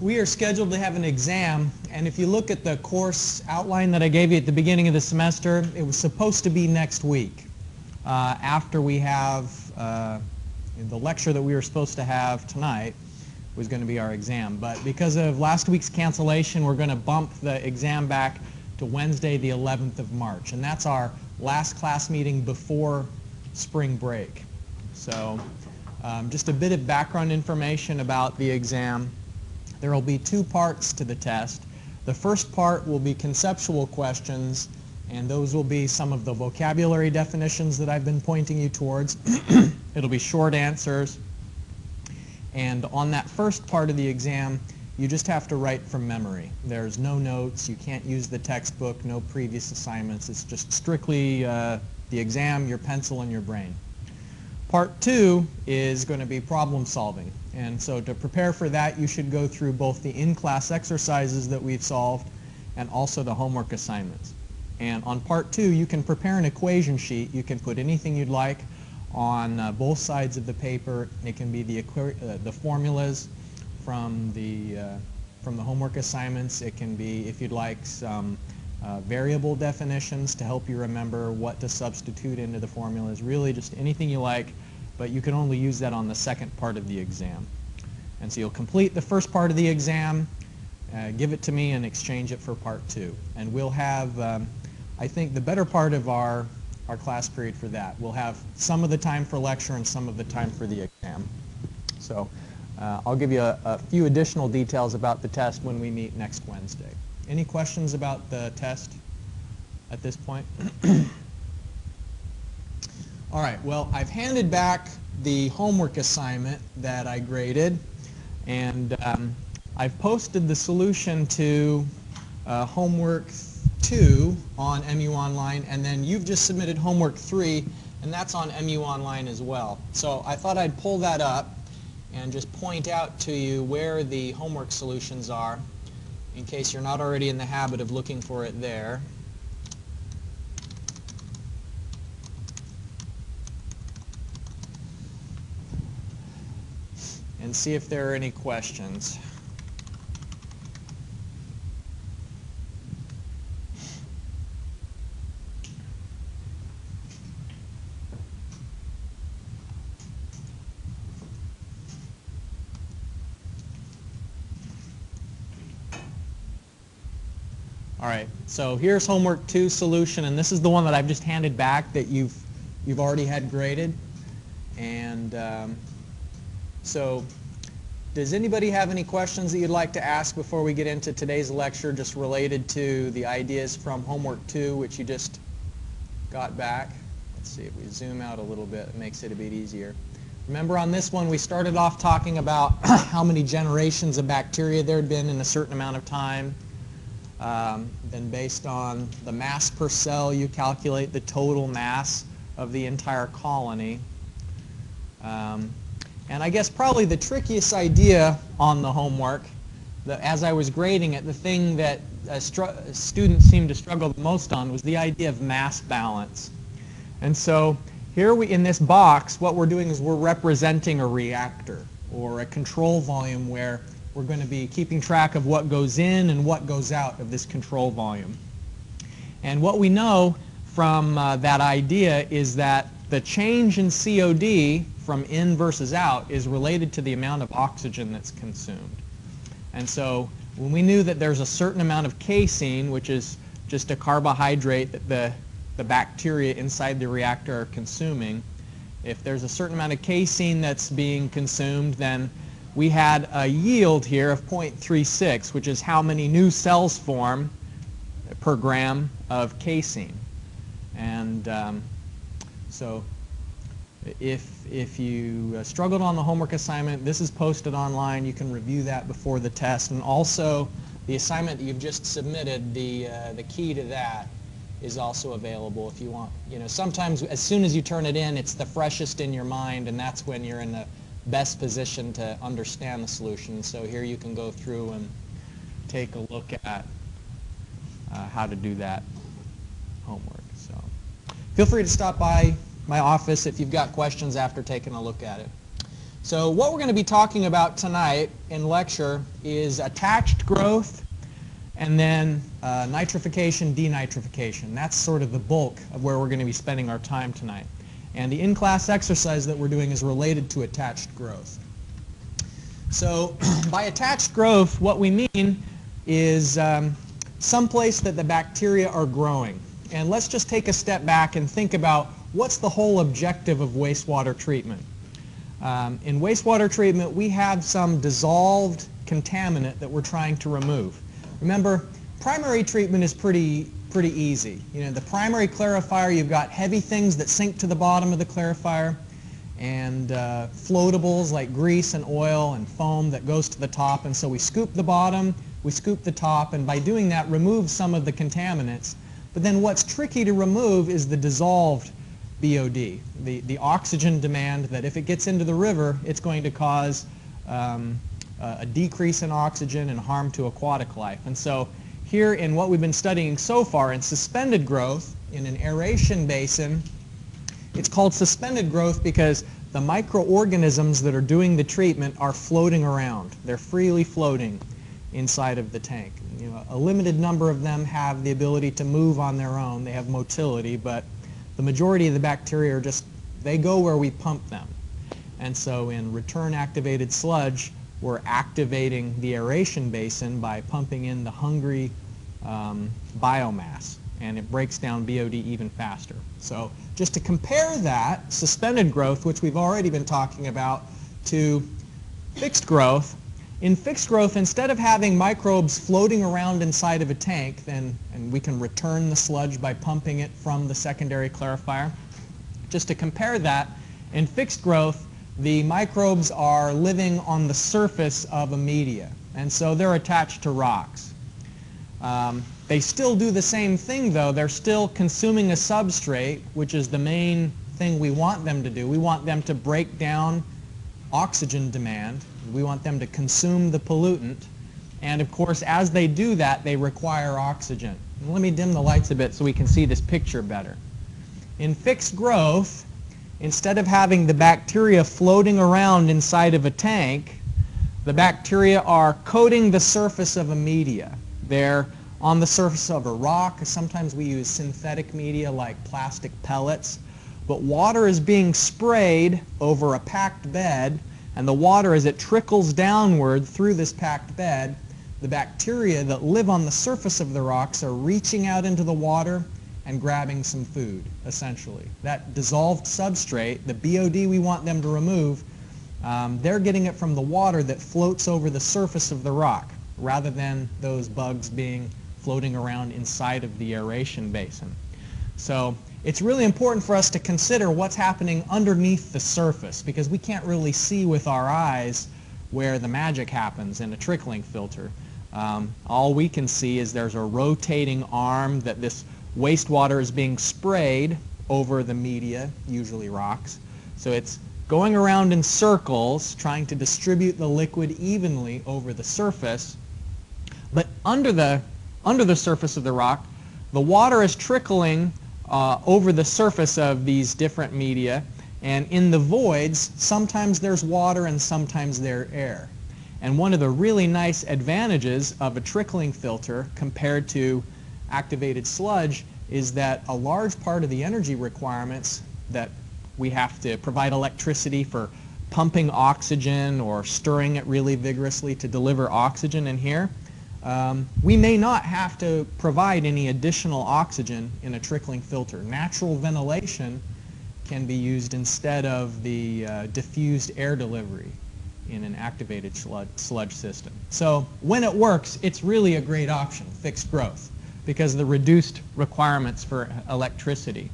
we are scheduled to have an exam, and if you look at the course outline that I gave you at the beginning of the semester, it was supposed to be next week uh, after we have uh, the lecture that we were supposed to have tonight was going to be our exam. But because of last week's cancellation, we're going to bump the exam back to Wednesday, the 11th of March. And that's our last class meeting before spring break. So um, just a bit of background information about the exam. There will be two parts to the test. The first part will be conceptual questions, and those will be some of the vocabulary definitions that I've been pointing you towards. It'll be short answers. And on that first part of the exam, you just have to write from memory. There's no notes. You can't use the textbook, no previous assignments. It's just strictly uh, the exam, your pencil, and your brain. Part two is going to be problem solving. And so to prepare for that, you should go through both the in-class exercises that we've solved and also the homework assignments. And on part two, you can prepare an equation sheet. You can put anything you'd like on uh, both sides of the paper. It can be the, uh, the formulas from the, uh, from the homework assignments. It can be, if you'd like, some uh, variable definitions to help you remember what to substitute into the formulas. Really just anything you like, but you can only use that on the second part of the exam. And so you'll complete the first part of the exam, uh, give it to me, and exchange it for part two. And we'll have, um, I think, the better part of our our class period for that. We'll have some of the time for lecture and some of the time for the exam. So uh, I'll give you a, a, few additional details about the test when we meet next Wednesday. Any questions about the test at this point? All right, well, I've handed back the homework assignment that I graded, and um, I've posted the solution to uh, homework 2 on MU Online, and then you've just submitted homework 3, and that's on MU Online as well. So I thought I'd pull that up and just point out to you where the homework solutions are in case you're not already in the habit of looking for it there. And see if there are any questions. All right, so here's homework two solution, and this is the one that I've just handed back that you've, you've already had graded. And um, so does anybody have any questions that you'd like to ask before we get into today's lecture just related to the ideas from homework two, which you just got back? Let's see if we zoom out a little bit. It makes it a bit easier. Remember on this one, we started off talking about how many generations of bacteria there had been in a certain amount of time. Um, then based on the mass per cell, you calculate the total mass of the entire colony. Um, and I guess probably the trickiest idea on the homework, the, as I was grading it, the thing that students seemed to struggle the most on was the idea of mass balance. And so here we, in this box, what we're doing is we're representing a reactor or a control volume where we're going to be keeping track of what goes in and what goes out of this control volume. And what we know from uh, that idea is that the change in COD from in versus out is related to the amount of oxygen that's consumed. And so when we knew that there's a certain amount of casein, which is just a carbohydrate that the, the bacteria inside the reactor are consuming, if there's a certain amount of casein that's being consumed, then we had a yield here of 0.36, which is how many new cells form per gram of casein. And um, so if, if you uh, struggled on the homework assignment, this is posted online. You can review that before the test. And also, the assignment that you've just submitted, the, uh, the key to that is also available if you want. You know, sometimes as soon as you turn it in, it's the freshest in your mind, and that's when you're in the best position to understand the solution. So here you can go through and take a look at uh, how to do that homework. Feel free to stop by my office if you've got questions after taking a look at it. So what we're going to be talking about tonight in lecture is attached growth and then uh, nitrification, denitrification. That's sort of the bulk of where we're going to be spending our time tonight. And the in-class exercise that we're doing is related to attached growth. So by attached growth, what we mean is um, someplace that the bacteria are growing. And let's just take a step back and think about what's the whole objective of wastewater treatment. Um, in wastewater treatment, we have some dissolved contaminant that we're trying to remove. Remember, primary treatment is pretty, pretty easy. You know, the primary clarifier, you've got heavy things that sink to the bottom of the clarifier and uh, floatables like grease and oil and foam that goes to the top. And so we scoop the bottom, we scoop the top, and by doing that, remove some of the contaminants. But then what's tricky to remove is the dissolved BOD, the, the oxygen demand that if it gets into the river, it's going to cause um, a decrease in oxygen and harm to aquatic life. And so here in what we've been studying so far in suspended growth in an aeration basin, it's called suspended growth because the microorganisms that are doing the treatment are floating around. They're freely floating inside of the tank. You know, a limited number of them have the ability to move on their own. They have motility, but the majority of the bacteria are just, they go where we pump them. And so in return activated sludge, we're activating the aeration basin by pumping in the hungry um, biomass and it breaks down BOD even faster. So just to compare that, suspended growth, which we've already been talking about, to fixed growth, in fixed growth, instead of having microbes floating around inside of a tank, then, and we can return the sludge by pumping it from the secondary clarifier, just to compare that, in fixed growth, the microbes are living on the surface of a media, and so they're attached to rocks. Um, they still do the same thing, though. They're still consuming a substrate, which is the main thing we want them to do. We want them to break down oxygen demand. We want them to consume the pollutant. And of course, as they do that, they require oxygen. Let me dim the lights a bit so we can see this picture better. In fixed growth, instead of having the bacteria floating around inside of a tank, the bacteria are coating the surface of a media. They're on the surface of a rock. Sometimes we use synthetic media like plastic pellets but water is being sprayed over a packed bed, and the water, as it trickles downward through this packed bed, the bacteria that live on the surface of the rocks are reaching out into the water and grabbing some food, essentially. That dissolved substrate, the BOD we want them to remove, um, they're getting it from the water that floats over the surface of the rock, rather than those bugs being floating around inside of the aeration basin. So it's really important for us to consider what's happening underneath the surface because we can't really see with our eyes where the magic happens in a trickling filter. Um, all we can see is there's a rotating arm that this wastewater is being sprayed over the media, usually rocks. So it's going around in circles trying to distribute the liquid evenly over the surface. But under the, under the surface of the rock, the water is trickling uh, over the surface of these different media. And in the voids, sometimes there's water and sometimes there's air. And one of the really nice advantages of a trickling filter compared to activated sludge is that a large part of the energy requirements that we have to provide electricity for pumping oxygen or stirring it really vigorously to deliver oxygen in here, um, we may not have to provide any additional oxygen in a trickling filter. Natural ventilation can be used instead of the uh, diffused air delivery in an activated sludge, sludge system. So when it works, it's really a great option, fixed growth, because the reduced requirements for electricity.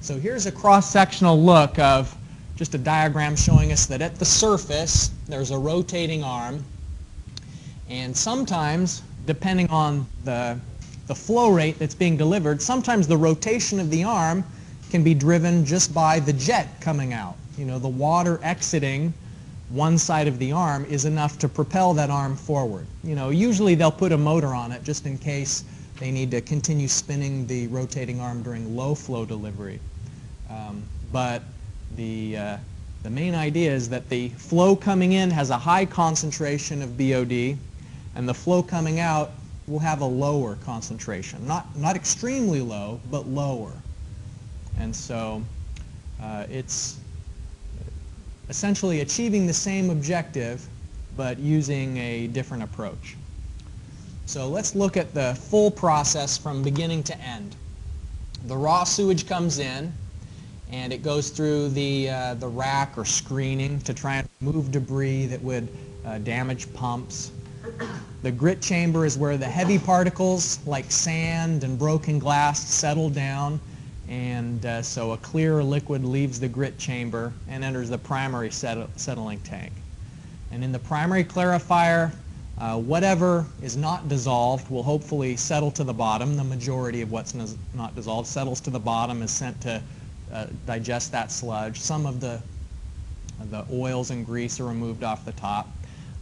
So here's a cross-sectional look of just a diagram showing us that at the surface, there's a rotating arm and sometimes, depending on the, the flow rate that's being delivered, sometimes the rotation of the arm can be driven just by the jet coming out. You know, the water exiting one side of the arm is enough to propel that arm forward. You know, usually they'll put a motor on it just in case they need to continue spinning the rotating arm during low flow delivery. Um, but the, uh, The main idea is that the flow coming in has a high concentration of BOD, and the flow coming out will have a lower concentration. Not, not extremely low, but lower. And so uh, it's essentially achieving the same objective, but using a different approach. So let's look at the full process from beginning to end. The raw sewage comes in, and it goes through the, uh, the rack or screening to try and remove debris that would uh, damage pumps. The grit chamber is where the heavy particles like sand and broken glass settle down and uh, so a clear liquid leaves the grit chamber and enters the primary settling tank. And in the primary clarifier, uh, whatever is not dissolved will hopefully settle to the bottom. The majority of what's not dissolved settles to the bottom, is sent to uh, digest that sludge. Some of the, the oils and grease are removed off the top.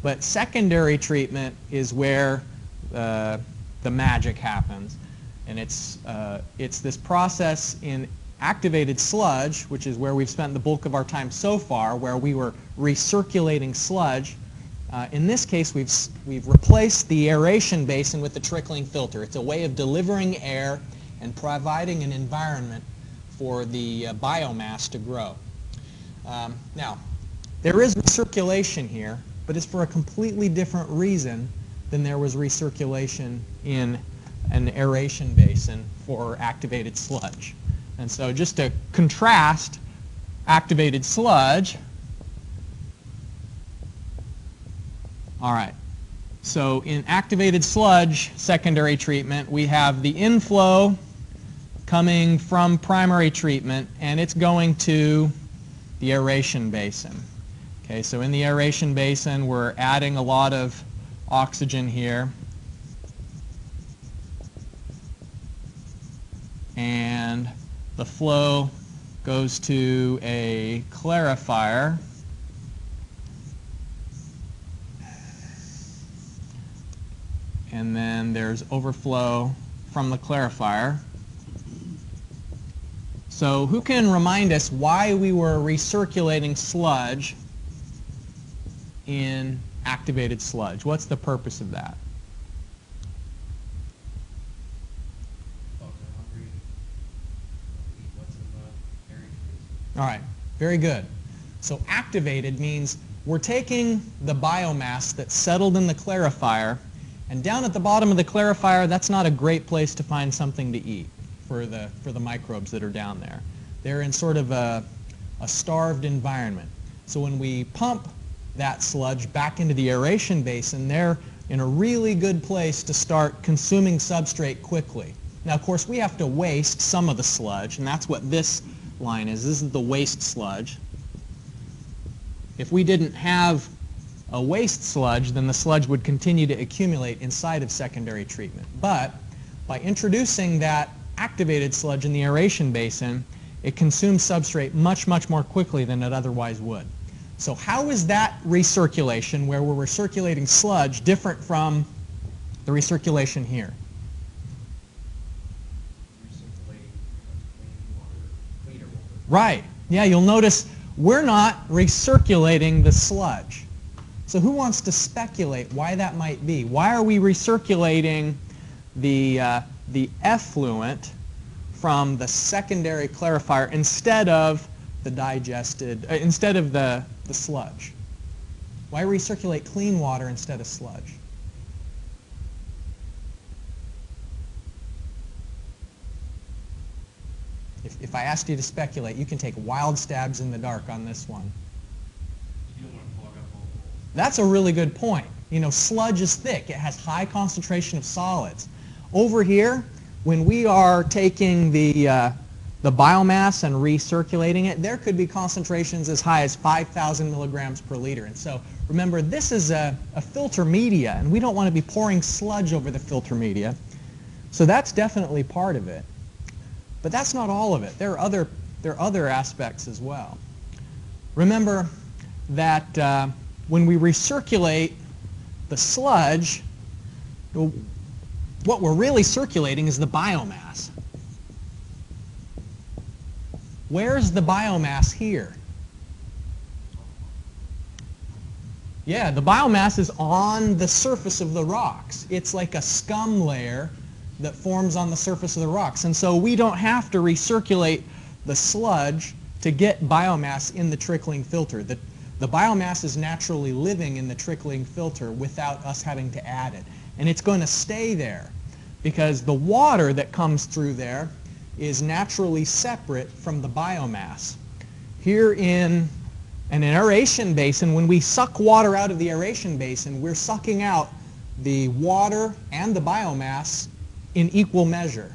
But secondary treatment is where uh, the magic happens. And it's, uh, it's this process in activated sludge, which is where we've spent the bulk of our time so far, where we were recirculating sludge. Uh, in this case, we've, we've replaced the aeration basin with the trickling filter. It's a way of delivering air and providing an environment for the uh, biomass to grow. Um, now, there is recirculation here, but it's for a completely different reason than there was recirculation in an aeration basin for activated sludge. And so just to contrast activated sludge, all right, so in activated sludge secondary treatment, we have the inflow coming from primary treatment, and it's going to the aeration basin. Okay, so in the aeration basin, we're adding a lot of oxygen here. and the flow goes to a clarifier. And then there's overflow from the clarifier. So who can remind us why we were recirculating sludge in activated sludge? What's the purpose of that? All right, very good. So activated means we're taking the biomass that's settled in the clarifier, and down at the bottom of the clarifier, that's not a great place to find something to eat for the, for the microbes that are down there. They're in sort of a, a starved environment. So when we pump that sludge back into the aeration basin, they're in a really good place to start consuming substrate quickly. Now, of course, we have to waste some of the sludge, and that's what this line is. This is the waste sludge. If we didn't have a waste sludge, then the sludge would continue to accumulate inside of secondary treatment. But by introducing that activated sludge in the aeration basin, it consumes substrate much, much more quickly than it otherwise would. So how is that recirculation, where we're recirculating sludge, different from the recirculation here? Right. Yeah, you'll notice we're not recirculating the sludge. So who wants to speculate why that might be? Why are we recirculating the, uh, the effluent from the secondary clarifier instead of the digested, uh, instead of the, the sludge? Why recirculate clean water instead of sludge? If, if I asked you to speculate, you can take wild stabs in the dark on this one. That's a really good point. You know, sludge is thick. It has high concentration of solids. Over here, when we are taking the, uh, the biomass and recirculating it, there could be concentrations as high as 5,000 milligrams per liter. And so remember, this is a, a filter media, and we don't want to be pouring sludge over the filter media. So that's definitely part of it. But that's not all of it. There are other, there are other aspects as well. Remember that uh, when we recirculate the sludge, what we're really circulating is the biomass. Where's the biomass here? Yeah, the biomass is on the surface of the rocks. It's like a scum layer that forms on the surface of the rocks. And so we don't have to recirculate the sludge to get biomass in the trickling filter. The, the biomass is naturally living in the trickling filter without us having to add it. And it's going to stay there because the water that comes through there is naturally separate from the biomass. Here in an aeration basin, when we suck water out of the aeration basin, we're sucking out the water and the biomass in equal measure.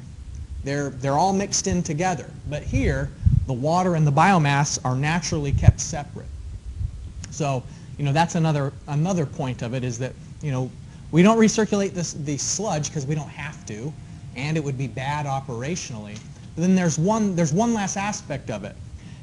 They're, they're all mixed in together. But here, the water and the biomass are naturally kept separate. So, you know, that's another, another point of it is that, you know, we don't recirculate this, the sludge because we don't have to, and it would be bad operationally. But then there's one, there's one last aspect of it,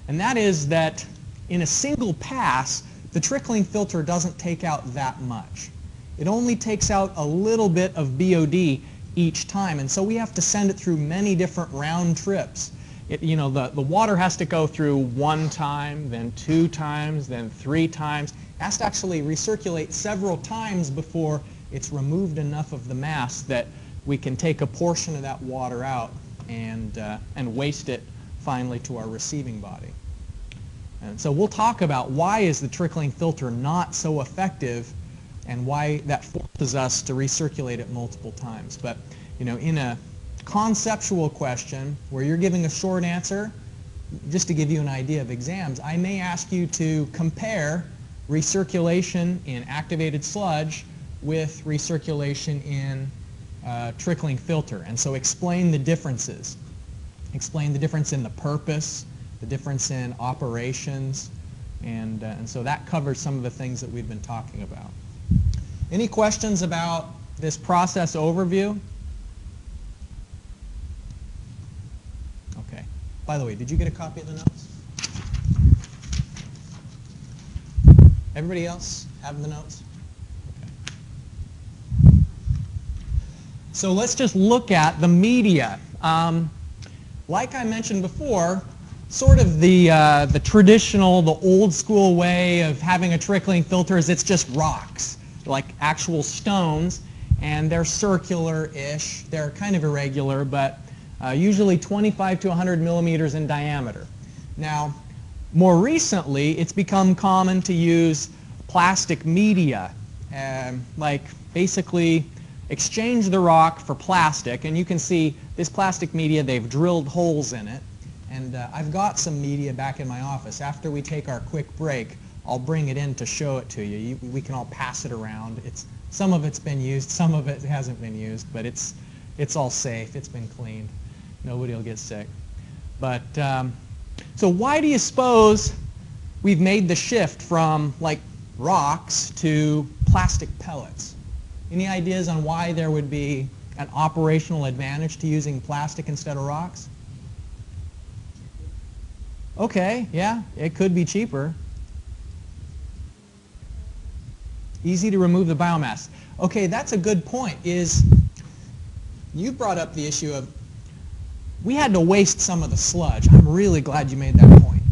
and that is that in a single pass, the trickling filter doesn't take out that much. It only takes out a little bit of BOD each time, and so we have to send it through many different round trips. It, you know, the, the water has to go through one time, then two times, then three times. It has to actually recirculate several times before it's removed enough of the mass that we can take a portion of that water out and, uh, and waste it finally to our receiving body. And so we'll talk about why is the trickling filter not so effective and why that forces us to recirculate it multiple times. But you know, in a conceptual question where you're giving a short answer, just to give you an idea of exams, I may ask you to compare recirculation in activated sludge with recirculation in uh, trickling filter. And so explain the differences. Explain the difference in the purpose, the difference in operations, and, uh, and so that covers some of the things that we've been talking about. Any questions about this process overview? Okay. By the way, did you get a copy of the notes? Everybody else have the notes? So let's just look at the media. Um, like I mentioned before, sort of the, uh, the traditional, the old school way of having a trickling filter is it's just rocks, like actual stones, and they're circular-ish. They're kind of irregular, but uh, usually 25 to 100 millimeters in diameter. Now, more recently, it's become common to use plastic media, um, like basically exchange the rock for plastic, and you can see this plastic media, they've drilled holes in it. And uh, I've got some media back in my office. After we take our quick break, I'll bring it in to show it to you. you. We can all pass it around. It's, some of it's been used, some of it hasn't been used, but it's, it's all safe. It's been cleaned. Nobody will get sick. But um, so why do you suppose we've made the shift from like rocks to plastic pellets? Any ideas on why there would be an operational advantage to using plastic instead of rocks? Okay, yeah, it could be cheaper. Easy to remove the biomass. Okay, that's a good point. Is you brought up the issue of we had to waste some of the sludge. I'm really glad you made that point.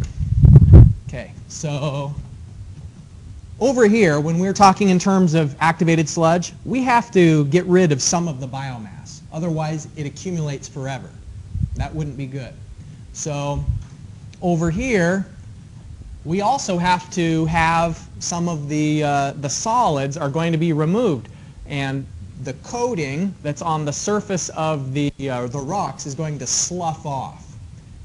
Okay, so over here, when we're talking in terms of activated sludge, we have to get rid of some of the biomass. Otherwise, it accumulates forever. That wouldn't be good. So over here, we also have to have some of the, uh, the solids are going to be removed. And the coating that's on the surface of the, uh, the rocks is going to slough off.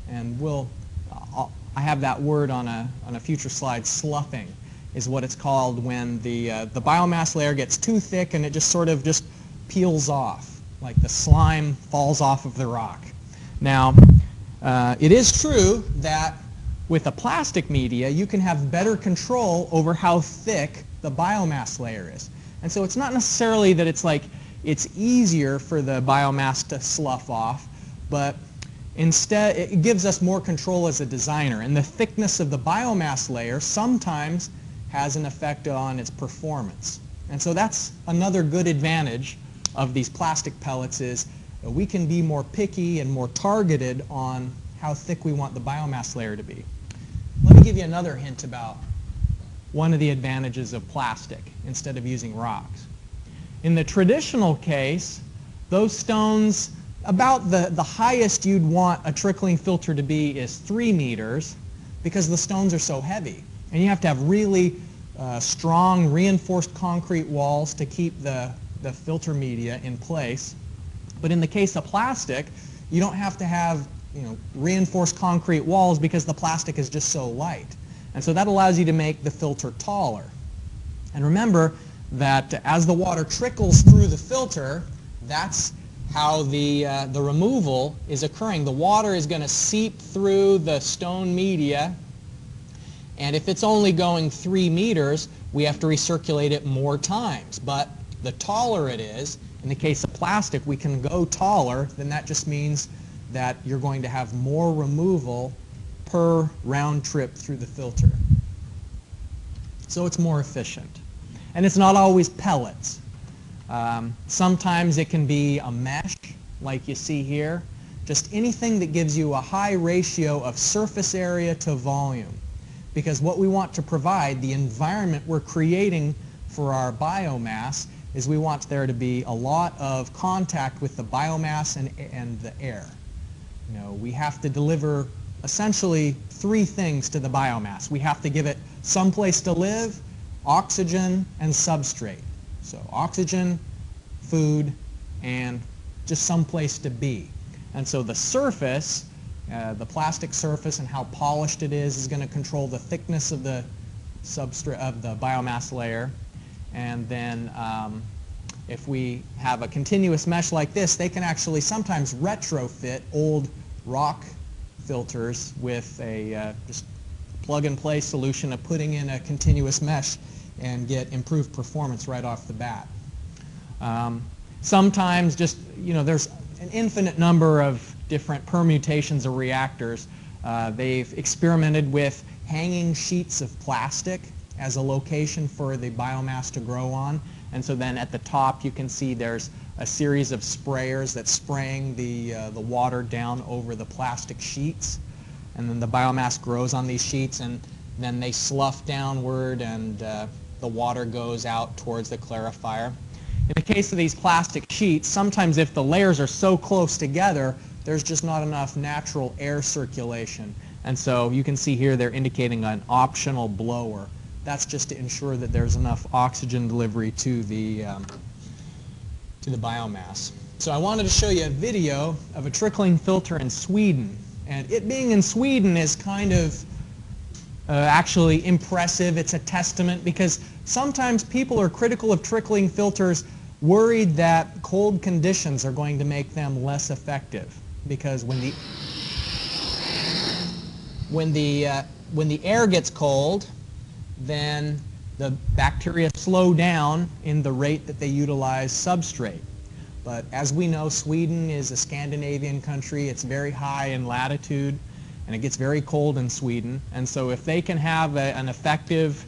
And we'll, I'll, I have that word on a, on a future slide, sloughing is what it's called when the, uh, the biomass layer gets too thick and it just sort of just peels off, like the slime falls off of the rock. Now, uh, it is true that with a plastic media, you can have better control over how thick the biomass layer is. And so it's not necessarily that it's like it's easier for the biomass to slough off, but instead it gives us more control as a designer. And the thickness of the biomass layer sometimes has an effect on its performance. And so that's another good advantage of these plastic pellets is we can be more picky and more targeted on how thick we want the biomass layer to be. Let me give you another hint about one of the advantages of plastic instead of using rocks. In the traditional case, those stones, about the, the highest you'd want a trickling filter to be is 3 meters because the stones are so heavy. And you have to have really uh, strong reinforced concrete walls to keep the, the filter media in place. But in the case of plastic, you don't have to have you know, reinforced concrete walls because the plastic is just so light. And so that allows you to make the filter taller. And remember that as the water trickles through the filter, that's how the, uh, the removal is occurring. The water is going to seep through the stone media and if it's only going three meters, we have to recirculate it more times. But the taller it is, in the case of plastic, we can go taller, then that just means that you're going to have more removal per round trip through the filter. So it's more efficient. And it's not always pellets. Um, sometimes it can be a mesh, like you see here. Just anything that gives you a high ratio of surface area to volume because what we want to provide, the environment we're creating for our biomass, is we want there to be a lot of contact with the biomass and, and the air. You know, we have to deliver essentially three things to the biomass. We have to give it some place to live, oxygen, and substrate. So oxygen, food, and just some place to be. And so the surface uh, the plastic surface and how polished it is is going to control the thickness of the substrate of the biomass layer. And then um, if we have a continuous mesh like this, they can actually sometimes retrofit old rock filters with a uh, just plug-and-play solution of putting in a continuous mesh and get improved performance right off the bat. Um, sometimes just, you know, there's an infinite number of different permutations of reactors. Uh, they've experimented with hanging sheets of plastic as a location for the biomass to grow on. And so then at the top you can see there's a series of sprayers that's spraying the, uh, the water down over the plastic sheets. And then the biomass grows on these sheets and then they slough downward and uh, the water goes out towards the clarifier. In the case of these plastic sheets, sometimes if the layers are so close together, there's just not enough natural air circulation. And so you can see here they're indicating an optional blower. That's just to ensure that there's enough oxygen delivery to the, um, to the biomass. So I wanted to show you a video of a trickling filter in Sweden. And it being in Sweden is kind of uh, actually impressive. It's a testament because sometimes people are critical of trickling filters worried that cold conditions are going to make them less effective because when the when the uh, when the air gets cold, then the bacteria slow down in the rate that they utilize substrate. But as we know, Sweden is a Scandinavian country. It's very high in latitude, and it gets very cold in Sweden. And so if they can have a, an effective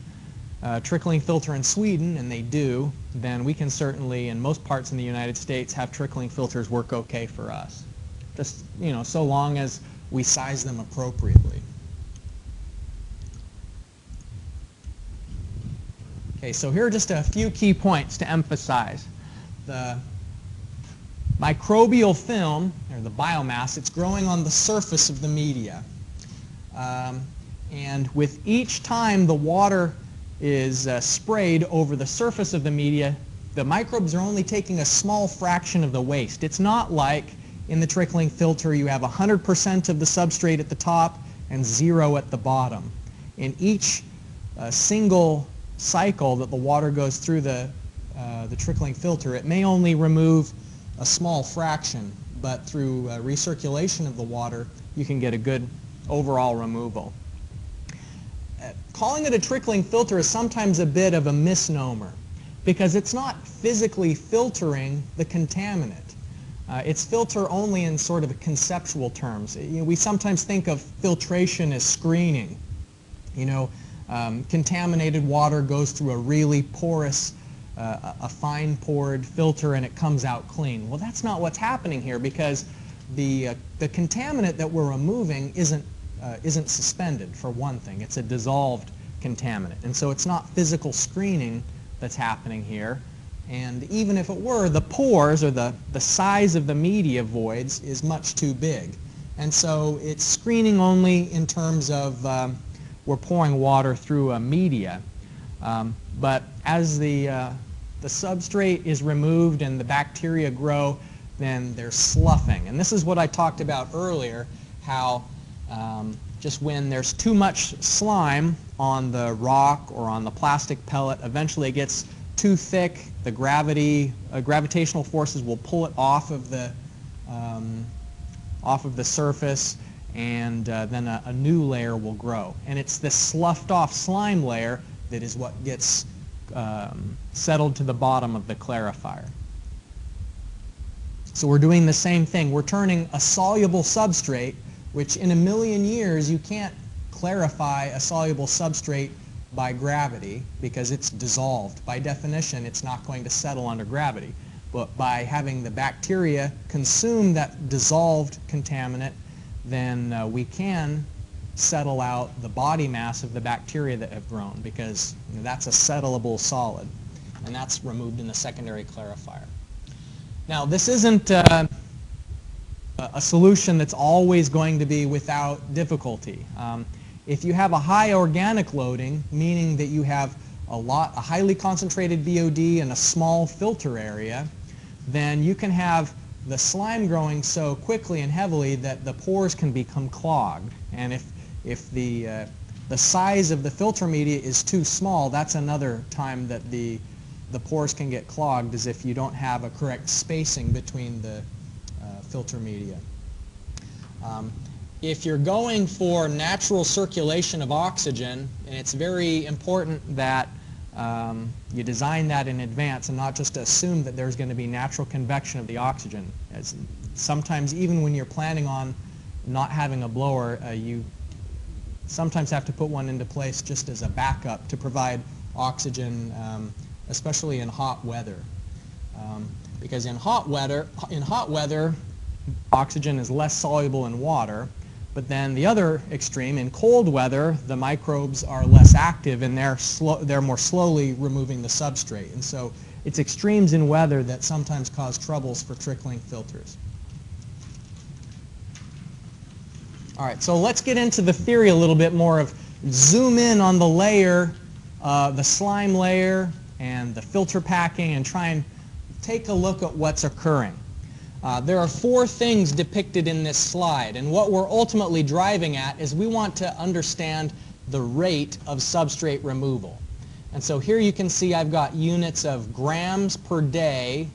uh, trickling filter in Sweden, and they do, then we can certainly, in most parts in the United States, have trickling filters work okay for us just, you know, so long as we size them appropriately. Okay, so here are just a few key points to emphasize. The microbial film, or the biomass, it's growing on the surface of the media. Um, and with each time the water is uh, sprayed over the surface of the media, the microbes are only taking a small fraction of the waste. It's not like in the trickling filter, you have 100% of the substrate at the top and zero at the bottom. In each uh, single cycle that the water goes through the, uh, the trickling filter, it may only remove a small fraction, but through uh, recirculation of the water, you can get a good overall removal. Uh, calling it a trickling filter is sometimes a bit of a misnomer because it's not physically filtering the contaminant. Uh, it's filter only in sort of conceptual terms. You know, we sometimes think of filtration as screening. You know, um, contaminated water goes through a really porous, uh, a fine pored filter and it comes out clean. Well, that's not what's happening here because the, uh, the contaminant that we're removing isn't, uh, isn't suspended, for one thing. It's a dissolved contaminant. And so it's not physical screening that's happening here. And even if it were, the pores or the, the size of the media voids is much too big. And so it's screening only in terms of um, we're pouring water through a media. Um, but as the, uh, the substrate is removed and the bacteria grow, then there's sloughing. And this is what I talked about earlier, how um, just when there's too much slime on the rock or on the plastic pellet, eventually it gets too thick, the gravity, uh, gravitational forces will pull it off of the, um, off of the surface and uh, then a, a, new layer will grow. And it's this sloughed off slime layer that is what gets um, settled to the bottom of the clarifier. So we're doing the same thing. We're turning a soluble substrate, which in a million years you can't clarify a soluble substrate by gravity because it's dissolved. By definition, it's not going to settle under gravity. But by having the bacteria consume that dissolved contaminant, then uh, we can settle out the body mass of the bacteria that have grown because you know, that's a settleable solid. And that's removed in the secondary clarifier. Now, this isn't uh, a solution that's always going to be without difficulty. Um, if you have a high organic loading, meaning that you have a lot, a highly concentrated BOD and a small filter area, then you can have the slime growing so quickly and heavily that the pores can become clogged. And if, if the, uh, the size of the filter media is too small, that's another time that the, the pores can get clogged is if you don't have a correct spacing between the uh, filter media. Um, if you're going for natural circulation of oxygen, and it's very important that um, you design that in advance and not just assume that there's going to be natural convection of the oxygen. As sometimes even when you're planning on not having a blower, uh, you sometimes have to put one into place just as a backup to provide oxygen, um, especially in hot weather. Um, because in hot weather, in hot weather, oxygen is less soluble in water, but then the other extreme, in cold weather, the microbes are less active and they're, slow, they're more slowly removing the substrate. And so it's extremes in weather that sometimes cause troubles for trickling filters. All right, so let's get into the theory a little bit more of zoom in on the layer, uh, the slime layer and the filter packing and try and take a look at what's occurring. Uh, there are four things depicted in this slide, and what we're ultimately driving at is we want to understand the rate of substrate removal. And so here you can see I've got units of grams per day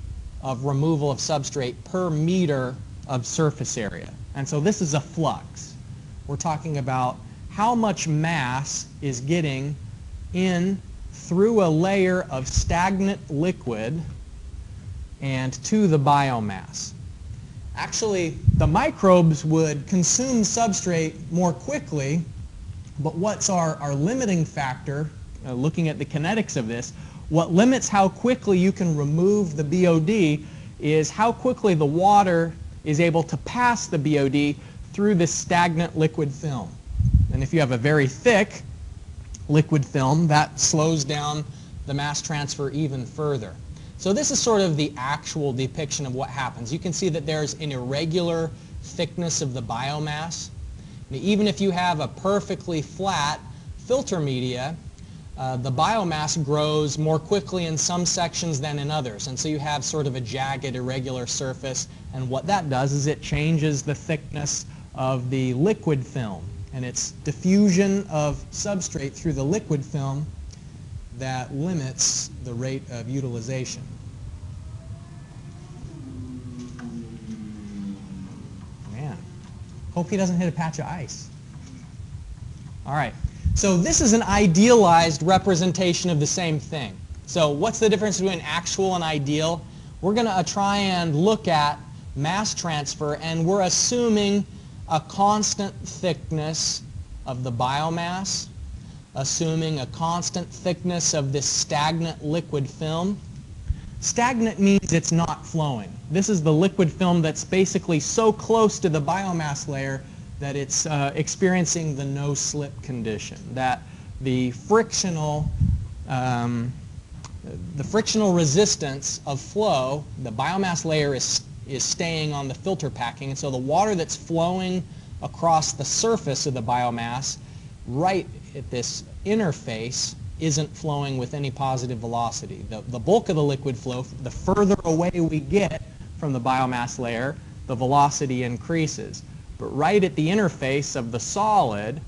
of removal of substrate per meter of surface area. And so this is a flux. We're talking about how much mass is getting in through a layer of stagnant liquid and to the biomass. Actually, the microbes would consume substrate more quickly, but what's our, our limiting factor, uh, looking at the kinetics of this, what limits how quickly you can remove the BOD is how quickly the water is able to pass the BOD through this stagnant liquid film. And if you have a very thick liquid film, that slows down the mass transfer even further. So this is sort of the actual depiction of what happens. You can see that there's an irregular thickness of the biomass. Even if you have a perfectly flat filter media, uh, the biomass grows more quickly in some sections than in others. And so you have sort of a jagged, irregular surface. And what that does is it changes the thickness of the liquid film. And it's diffusion of substrate through the liquid film that limits the rate of utilization. Man, hope he doesn't hit a patch of ice. All right, so this is an idealized representation of the same thing. So what's the difference between actual and ideal? We're going to uh, try and look at mass transfer, and we're assuming a constant thickness of the biomass assuming a constant thickness of this stagnant liquid film. Stagnant means it's not flowing. This is the liquid film that's basically so close to the biomass layer that it's uh, experiencing the no-slip condition, that the frictional um, the frictional resistance of flow, the biomass layer is, is staying on the filter packing, and so the water that's flowing across the surface of the biomass right at this interface isn't flowing with any positive velocity. The, the bulk of the liquid flow, the further away we get from the biomass layer, the velocity increases. But right at the interface of the solid,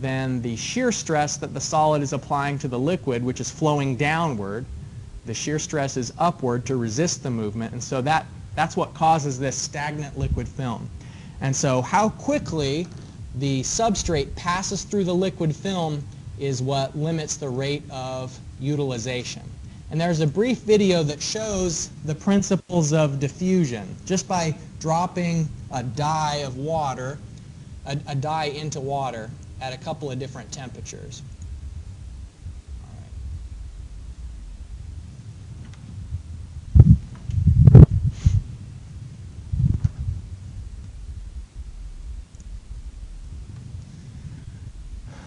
then the shear stress that the solid is applying to the liquid, which is flowing downward, the shear stress is upward to resist the movement, and so that, that's what causes this stagnant liquid film. And so how quickly the substrate passes through the liquid film is what limits the rate of utilization. And there's a brief video that shows the principles of diffusion just by dropping a dye of water, a, a dye into water at a couple of different temperatures.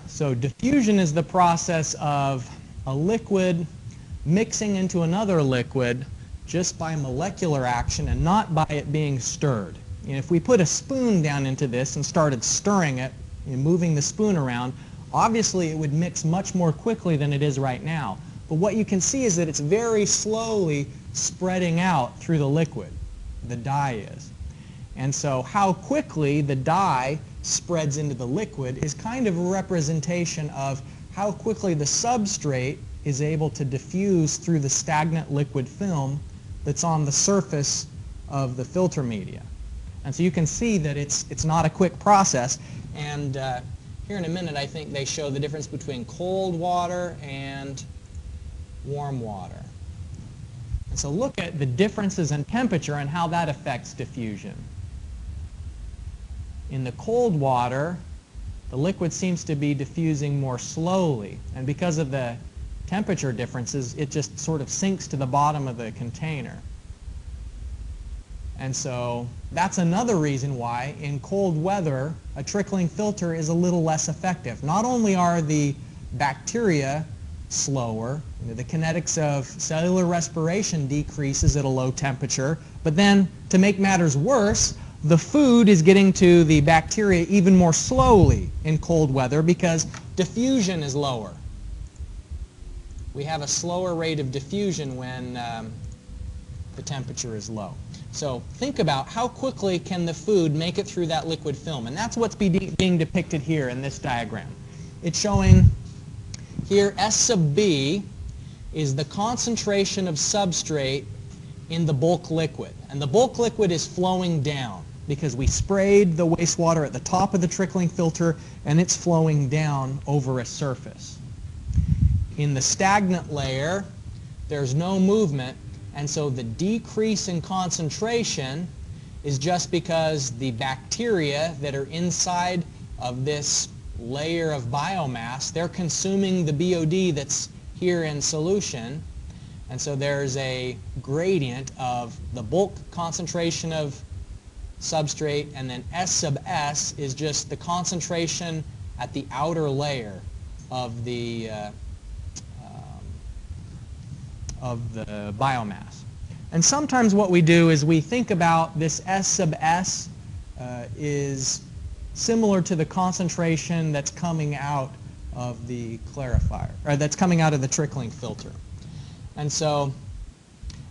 So diffusion is the process of a liquid mixing into another liquid just by molecular action and not by it being stirred. And if we put a spoon down into this and started stirring it and moving the spoon around, obviously it would mix much more quickly than it is right now. But what you can see is that it's very slowly spreading out through the liquid, the dye is. And so how quickly the dye spreads into the liquid is kind of a representation of how quickly the substrate is able to diffuse through the stagnant liquid film that's on the surface of the filter media. And so you can see that it's, it's not a quick process. And uh, here in a minute, I think they show the difference between cold water and warm water. And so look at the differences in temperature and how that affects diffusion. In the cold water, the liquid seems to be diffusing more slowly. And because of the temperature differences, it just sort of sinks to the bottom of the container. And so that's another reason why in cold weather a trickling filter is a little less effective. Not only are the bacteria slower, you know, the kinetics of cellular respiration decreases at a low temperature, but then to make matters worse, the food is getting to the bacteria even more slowly in cold weather because diffusion is lower. We have a slower rate of diffusion when um, the temperature is low. So think about how quickly can the food make it through that liquid film. And that's what's be being depicted here in this diagram. It's showing here S sub B is the concentration of substrate in the bulk liquid. And the bulk liquid is flowing down because we sprayed the wastewater at the top of the trickling filter and it's flowing down over a surface. In the stagnant layer, there's no movement and so the decrease in concentration is just because the bacteria that are inside of this layer of biomass, they're consuming the BOD that's here in solution. And so there's a gradient of the bulk concentration of substrate, and then S sub S is just the concentration at the outer layer of the, uh, of the biomass. And sometimes what we do is we think about this S sub S uh, is similar to the concentration that's coming out of the clarifier, or that's coming out of the trickling filter. And so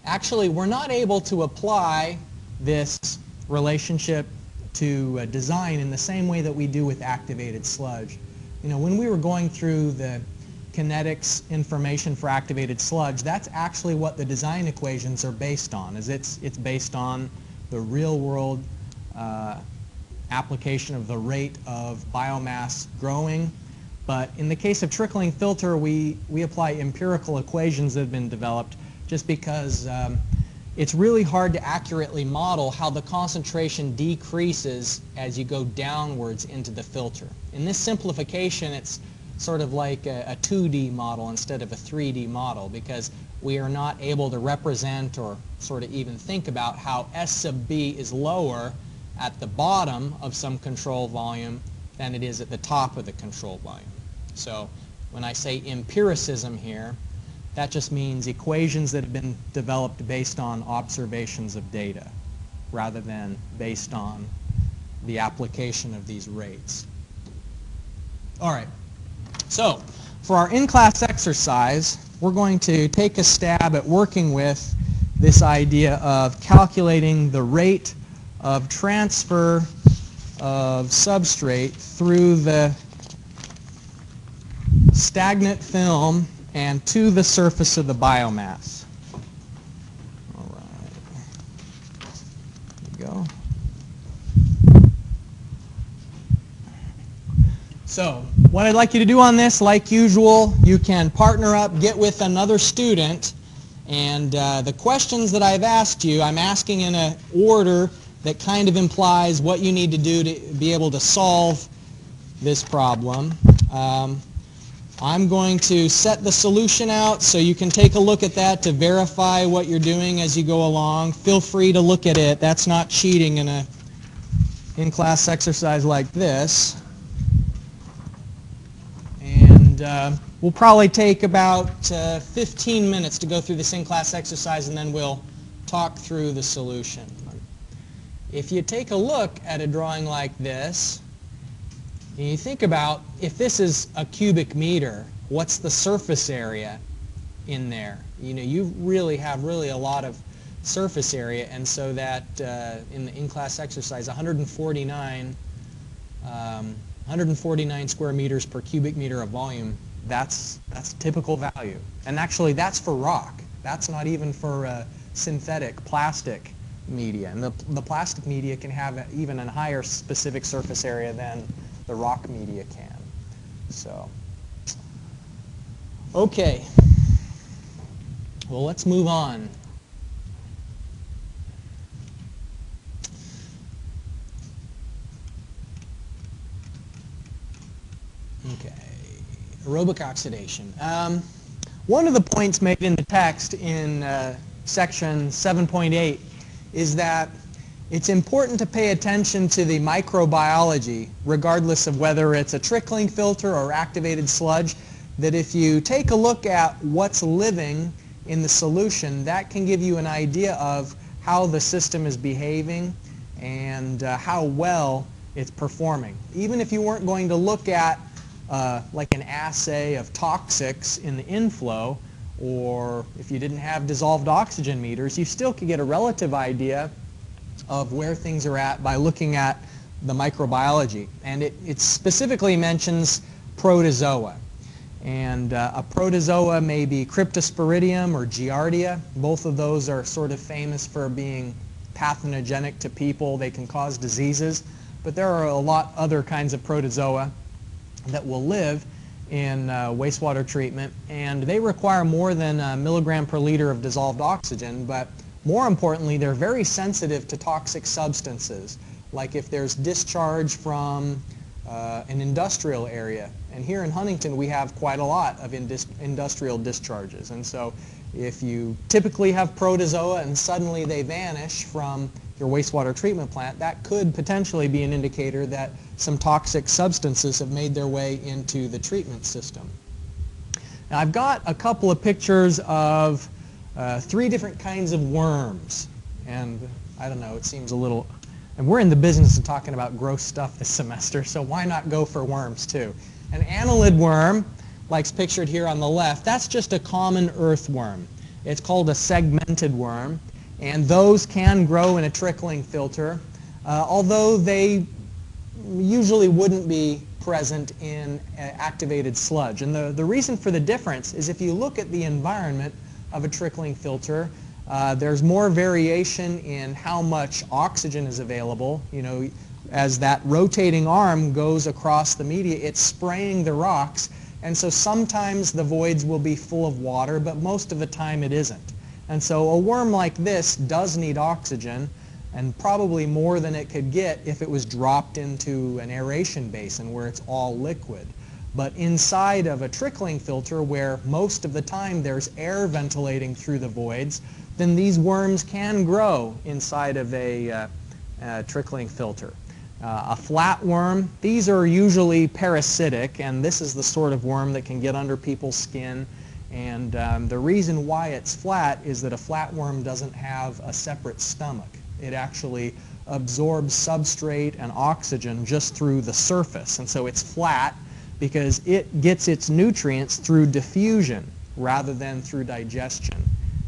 actually we're not able to apply this relationship to uh, design in the same way that we do with activated sludge. You know, when we were going through the kinetics information for activated sludge, that's actually what the design equations are based on, is it's, it's based on the real world uh, application of the rate of biomass growing. But in the case of trickling filter, we, we apply empirical equations that have been developed just because um, it's really hard to accurately model how the concentration decreases as you go downwards into the filter. In this simplification, it's sort of like a, a 2D model instead of a 3D model because we are not able to represent or sort of even think about how S sub B is lower at the bottom of some control volume than it is at the top of the control volume. So When I say empiricism here, that just means equations that have been developed based on observations of data rather than based on the application of these rates. All right, so for our in-class exercise, we're going to take a stab at working with this idea of calculating the rate of transfer of substrate through the stagnant film and to the surface of the biomass. All right. There we go. So what I'd like you to do on this, like usual, you can partner up, get with another student, and uh, the questions that I've asked you, I'm asking in an order that kind of implies what you need to do to be able to solve this problem. Um, I'm going to set the solution out so you can take a look at that to verify what you're doing as you go along. Feel free to look at it. That's not cheating in a in-class exercise like this. And uh, we'll probably take about uh, 15 minutes to go through this in-class exercise and then we'll talk through the solution. If you take a look at a drawing like this, and you think about if this is a cubic meter, what's the surface area in there? You know, you really have really a lot of surface area, and so that uh, in the in-class exercise, 149, um, 149 square meters per cubic meter of volume, that's, that's typical value. And actually, that's for rock. That's not even for uh, synthetic plastic media. And the, the plastic media can have even a higher specific surface area than the rock media can. So, okay. Well, let's move on. Okay, aerobic oxidation. Um, one of the points made in the text in uh, section 7.8 is that it's important to pay attention to the microbiology, regardless of whether it's a trickling filter or activated sludge, that if you take a look at what's living in the solution, that can give you an idea of how the system is behaving and uh, how well it's performing. Even if you weren't going to look at uh, like an assay of toxics in the inflow, or if you didn't have dissolved oxygen meters, you still could get a relative idea of where things are at by looking at the microbiology. And it, it specifically mentions protozoa. And uh, a protozoa may be Cryptosporidium or Giardia. Both of those are sort of famous for being pathogenic to people. They can cause diseases. But there are a lot other kinds of protozoa that will live in uh, wastewater treatment. And they require more than a milligram per liter of dissolved oxygen. But more importantly, they're very sensitive to toxic substances, like if there's discharge from uh, an industrial area. And here in Huntington, we have quite a lot of indus industrial discharges. And so if you typically have protozoa and suddenly they vanish from your wastewater treatment plant, that could potentially be an indicator that some toxic substances have made their way into the treatment system. Now I've got a couple of pictures of uh, three different kinds of worms. And I don't know, it seems a little, and we're in the business of talking about gross stuff this semester, so why not go for worms too? An annelid worm, like pictured here on the left, that's just a common earthworm. It's called a segmented worm, and those can grow in a trickling filter, uh, although they usually wouldn't be present in activated sludge. And the, the reason for the difference is if you look at the environment, of a trickling filter. Uh, there's more variation in how much oxygen is available. You know, as that rotating arm goes across the media, it's spraying the rocks. And so sometimes the voids will be full of water, but most of the time it isn't. And so a worm like this does need oxygen, and probably more than it could get if it was dropped into an aeration basin where it's all liquid. But inside of a trickling filter where most of the time there's air ventilating through the voids, then these worms can grow inside of a uh, trickling filter. Uh, a flatworm, these are usually parasitic, and this is the sort of worm that can get under people's skin. And um, the reason why it's flat is that a flatworm doesn't have a separate stomach. It actually absorbs substrate and oxygen just through the surface. And so it's flat because it gets its nutrients through diffusion rather than through digestion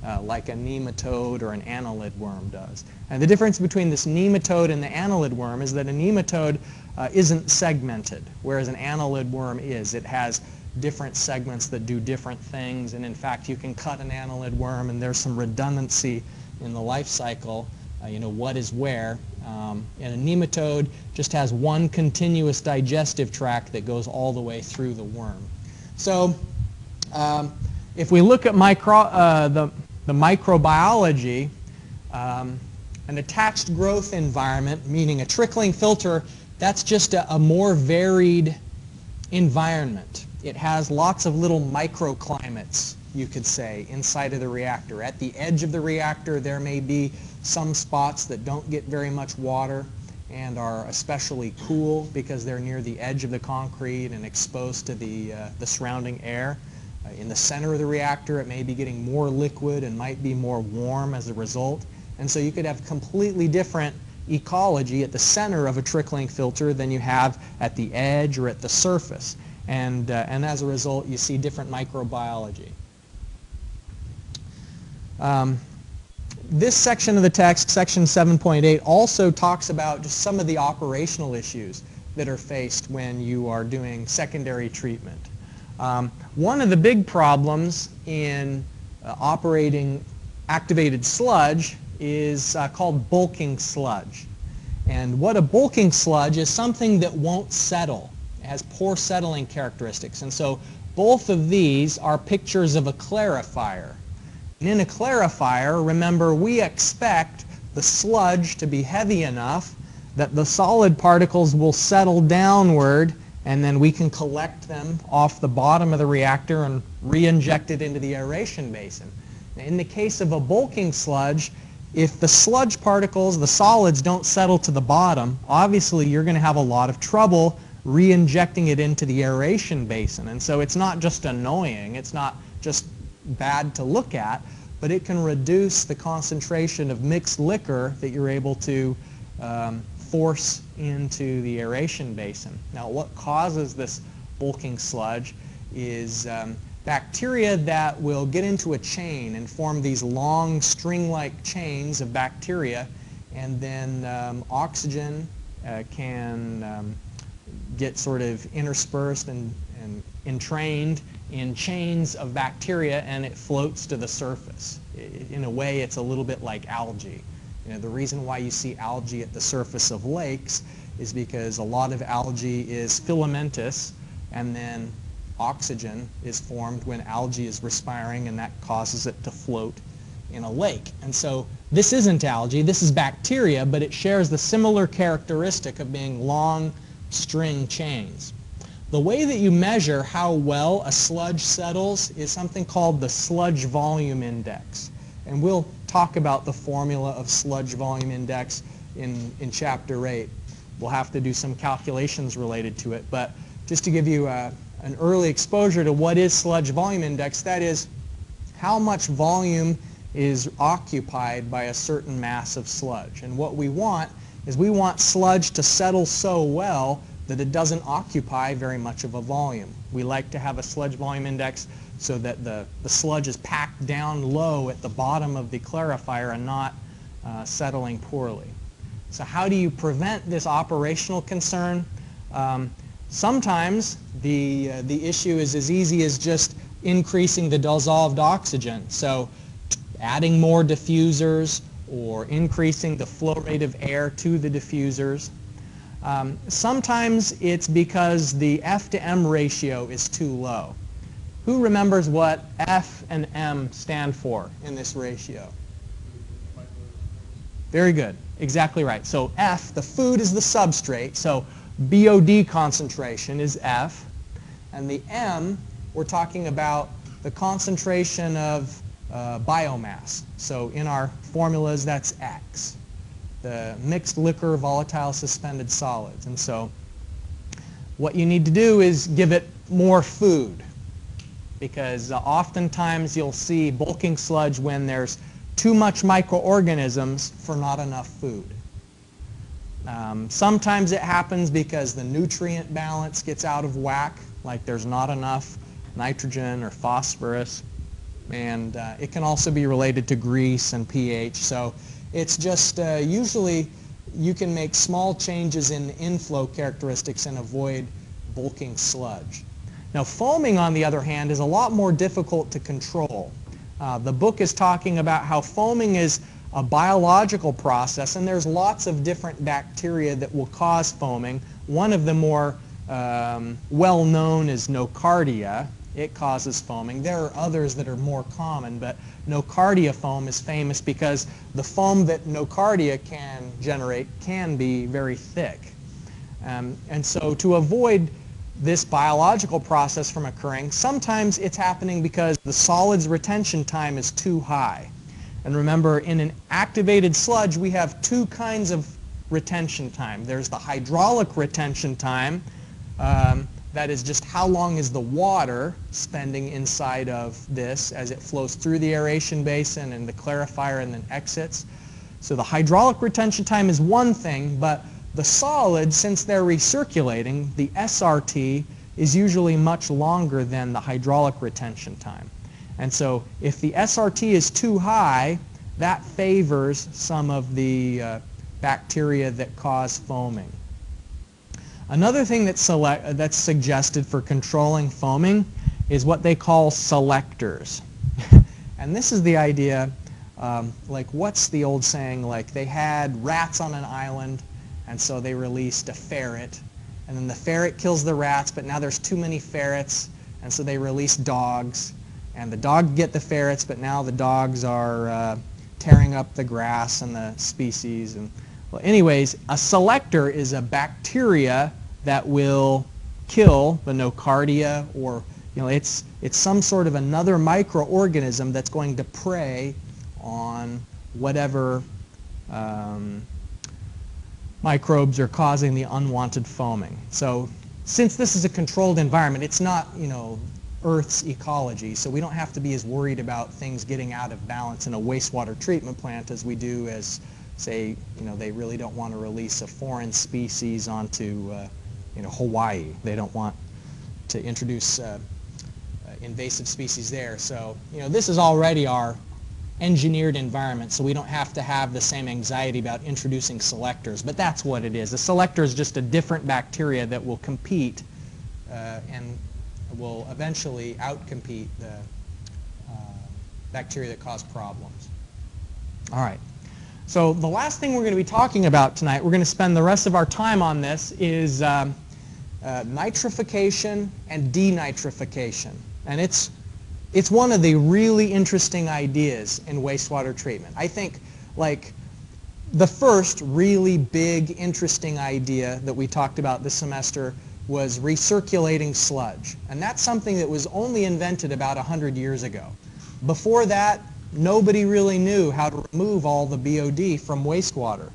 uh, like a nematode or an annelid worm does. And the difference between this nematode and the annelid worm is that a nematode uh, isn't segmented, whereas an annelid worm is. It has different segments that do different things, and in fact, you can cut an annelid worm, and there's some redundancy in the life cycle, uh, you know, what is where. Um, and a nematode just has one continuous digestive tract that goes all the way through the worm. So um, if we look at micro, uh, the, the microbiology, um, an attached growth environment, meaning a trickling filter, that's just a, a more varied environment. It has lots of little microclimates, you could say, inside of the reactor. At the edge of the reactor, there may be some spots that don't get very much water and are especially cool because they're near the edge of the concrete and exposed to the, uh, the surrounding air. Uh, in the center of the reactor, it may be getting more liquid and might be more warm as a result. And so you could have completely different ecology at the center of a trickling filter than you have at the edge or at the surface. And, uh, and as a result, you see different microbiology. Um, this section of the text, section 7.8, also talks about just some of the operational issues that are faced when you are doing secondary treatment. Um, one of the big problems in uh, operating activated sludge is uh, called bulking sludge. And what a bulking sludge is something that won't settle. It has poor settling characteristics. And so both of these are pictures of a clarifier. And in a clarifier, remember, we expect the sludge to be heavy enough that the solid particles will settle downward and then we can collect them off the bottom of the reactor and re-inject it into the aeration basin. In the case of a bulking sludge, if the sludge particles, the solids, don't settle to the bottom, obviously you're going to have a lot of trouble re-injecting it into the aeration basin. And so it's not just annoying, it's not just bad to look at, but it can reduce the concentration of mixed liquor that you're able to um, force into the aeration basin. Now what causes this bulking sludge is um, bacteria that will get into a chain and form these long string-like chains of bacteria and then um, oxygen uh, can um, get sort of interspersed and, and entrained in chains of bacteria and it floats to the surface. In a way, it's a little bit like algae. You know, the reason why you see algae at the surface of lakes is because a lot of algae is filamentous and then oxygen is formed when algae is respiring and that causes it to float in a lake. And so this isn't algae, this is bacteria, but it shares the similar characteristic of being long string chains. The way that you measure how well a sludge settles is something called the sludge volume index. And we'll talk about the formula of sludge volume index in, in chapter 8. We'll have to do some calculations related to it. But just to give you a, uh, an early exposure to what is sludge volume index, that is how much volume is occupied by a certain mass of sludge. And what we want is we want sludge to settle so well that it doesn't occupy very much of a volume. We like to have a sludge volume index so that the, the sludge is packed down low at the bottom of the clarifier and not uh, settling poorly. So how do you prevent this operational concern? Um, sometimes the, uh, the issue is as easy as just increasing the dissolved oxygen. So adding more diffusers or increasing the flow rate of air to the diffusers. Um, sometimes it's because the F to M ratio is too low. Who remembers what F and M stand for in this ratio? Very good. Exactly right. So F, the food is the substrate. So BOD concentration is F. And the M, we're talking about the concentration of uh, biomass. So in our formulas, that's X. the mixed liquor volatile suspended solids. And so what you need to do is give it more food because uh, oftentimes you'll see bulking sludge when there's too much microorganisms for not enough food. Um, sometimes it happens because the nutrient balance gets out of whack, like there's not enough nitrogen or phosphorus. And uh, it can also be related to grease and pH. So it's just uh, usually you can make small changes in inflow characteristics and avoid bulking sludge. Now foaming, on the other hand, is a lot more difficult to control. Uh, the book is talking about how foaming is a biological process, and there's lots of different bacteria that will cause foaming. One of the more um, well-known is nocardia. It causes foaming. There are others that are more common, but nocardia foam is famous because the foam that nocardia can generate can be very thick. Um, and so to avoid this biological process from occurring, sometimes it's happening because the solids retention time is too high. And remember, in an activated sludge, we have two kinds of retention time. There's the hydraulic retention time. Um, that is just how long is the water spending inside of this as it flows through the aeration basin and the clarifier and then exits. So the hydraulic retention time is one thing, but the solid, since they're recirculating, the SRT is usually much longer than the hydraulic retention time. And so if the SRT is too high, that favors some of the uh, bacteria that cause foaming. Another thing that's, select, that's suggested for controlling foaming is what they call selectors. and this is the idea, um, like what's the old saying, like they had rats on an island and so they released a ferret and then the ferret kills the rats but now there's too many ferrets and so they release dogs and the dog get the ferrets, but now the dogs are uh, tearing up the grass and the species. And well, anyways, a selector is a bacteria that will kill the nocardia, or you know, it's it's some sort of another microorganism that's going to prey on whatever um, microbes are causing the unwanted foaming. So since this is a controlled environment, it's not, you know, Earth's ecology. So we don't have to be as worried about things getting out of balance in a wastewater treatment plant as we do as, say, you know, they really don't want to release a foreign species onto, uh, you know, Hawaii. They don't want to introduce uh, uh, invasive species there. So, you know, this is already our engineered environment, so we don't have to have the same anxiety about introducing selectors. But that's what it is. A selector is just a different bacteria that will compete uh, and will eventually outcompete the uh, bacteria that cause problems. All right. So the last thing we're going to be talking about tonight, we're going to spend the rest of our time on this, is um, uh, nitrification and denitrification. And it's, it's one of the really interesting ideas in wastewater treatment. I think like the first really big interesting idea that we talked about this semester was recirculating sludge. And that's something that was only invented about 100 years ago. Before that, nobody really knew how to remove all the BOD from wastewater.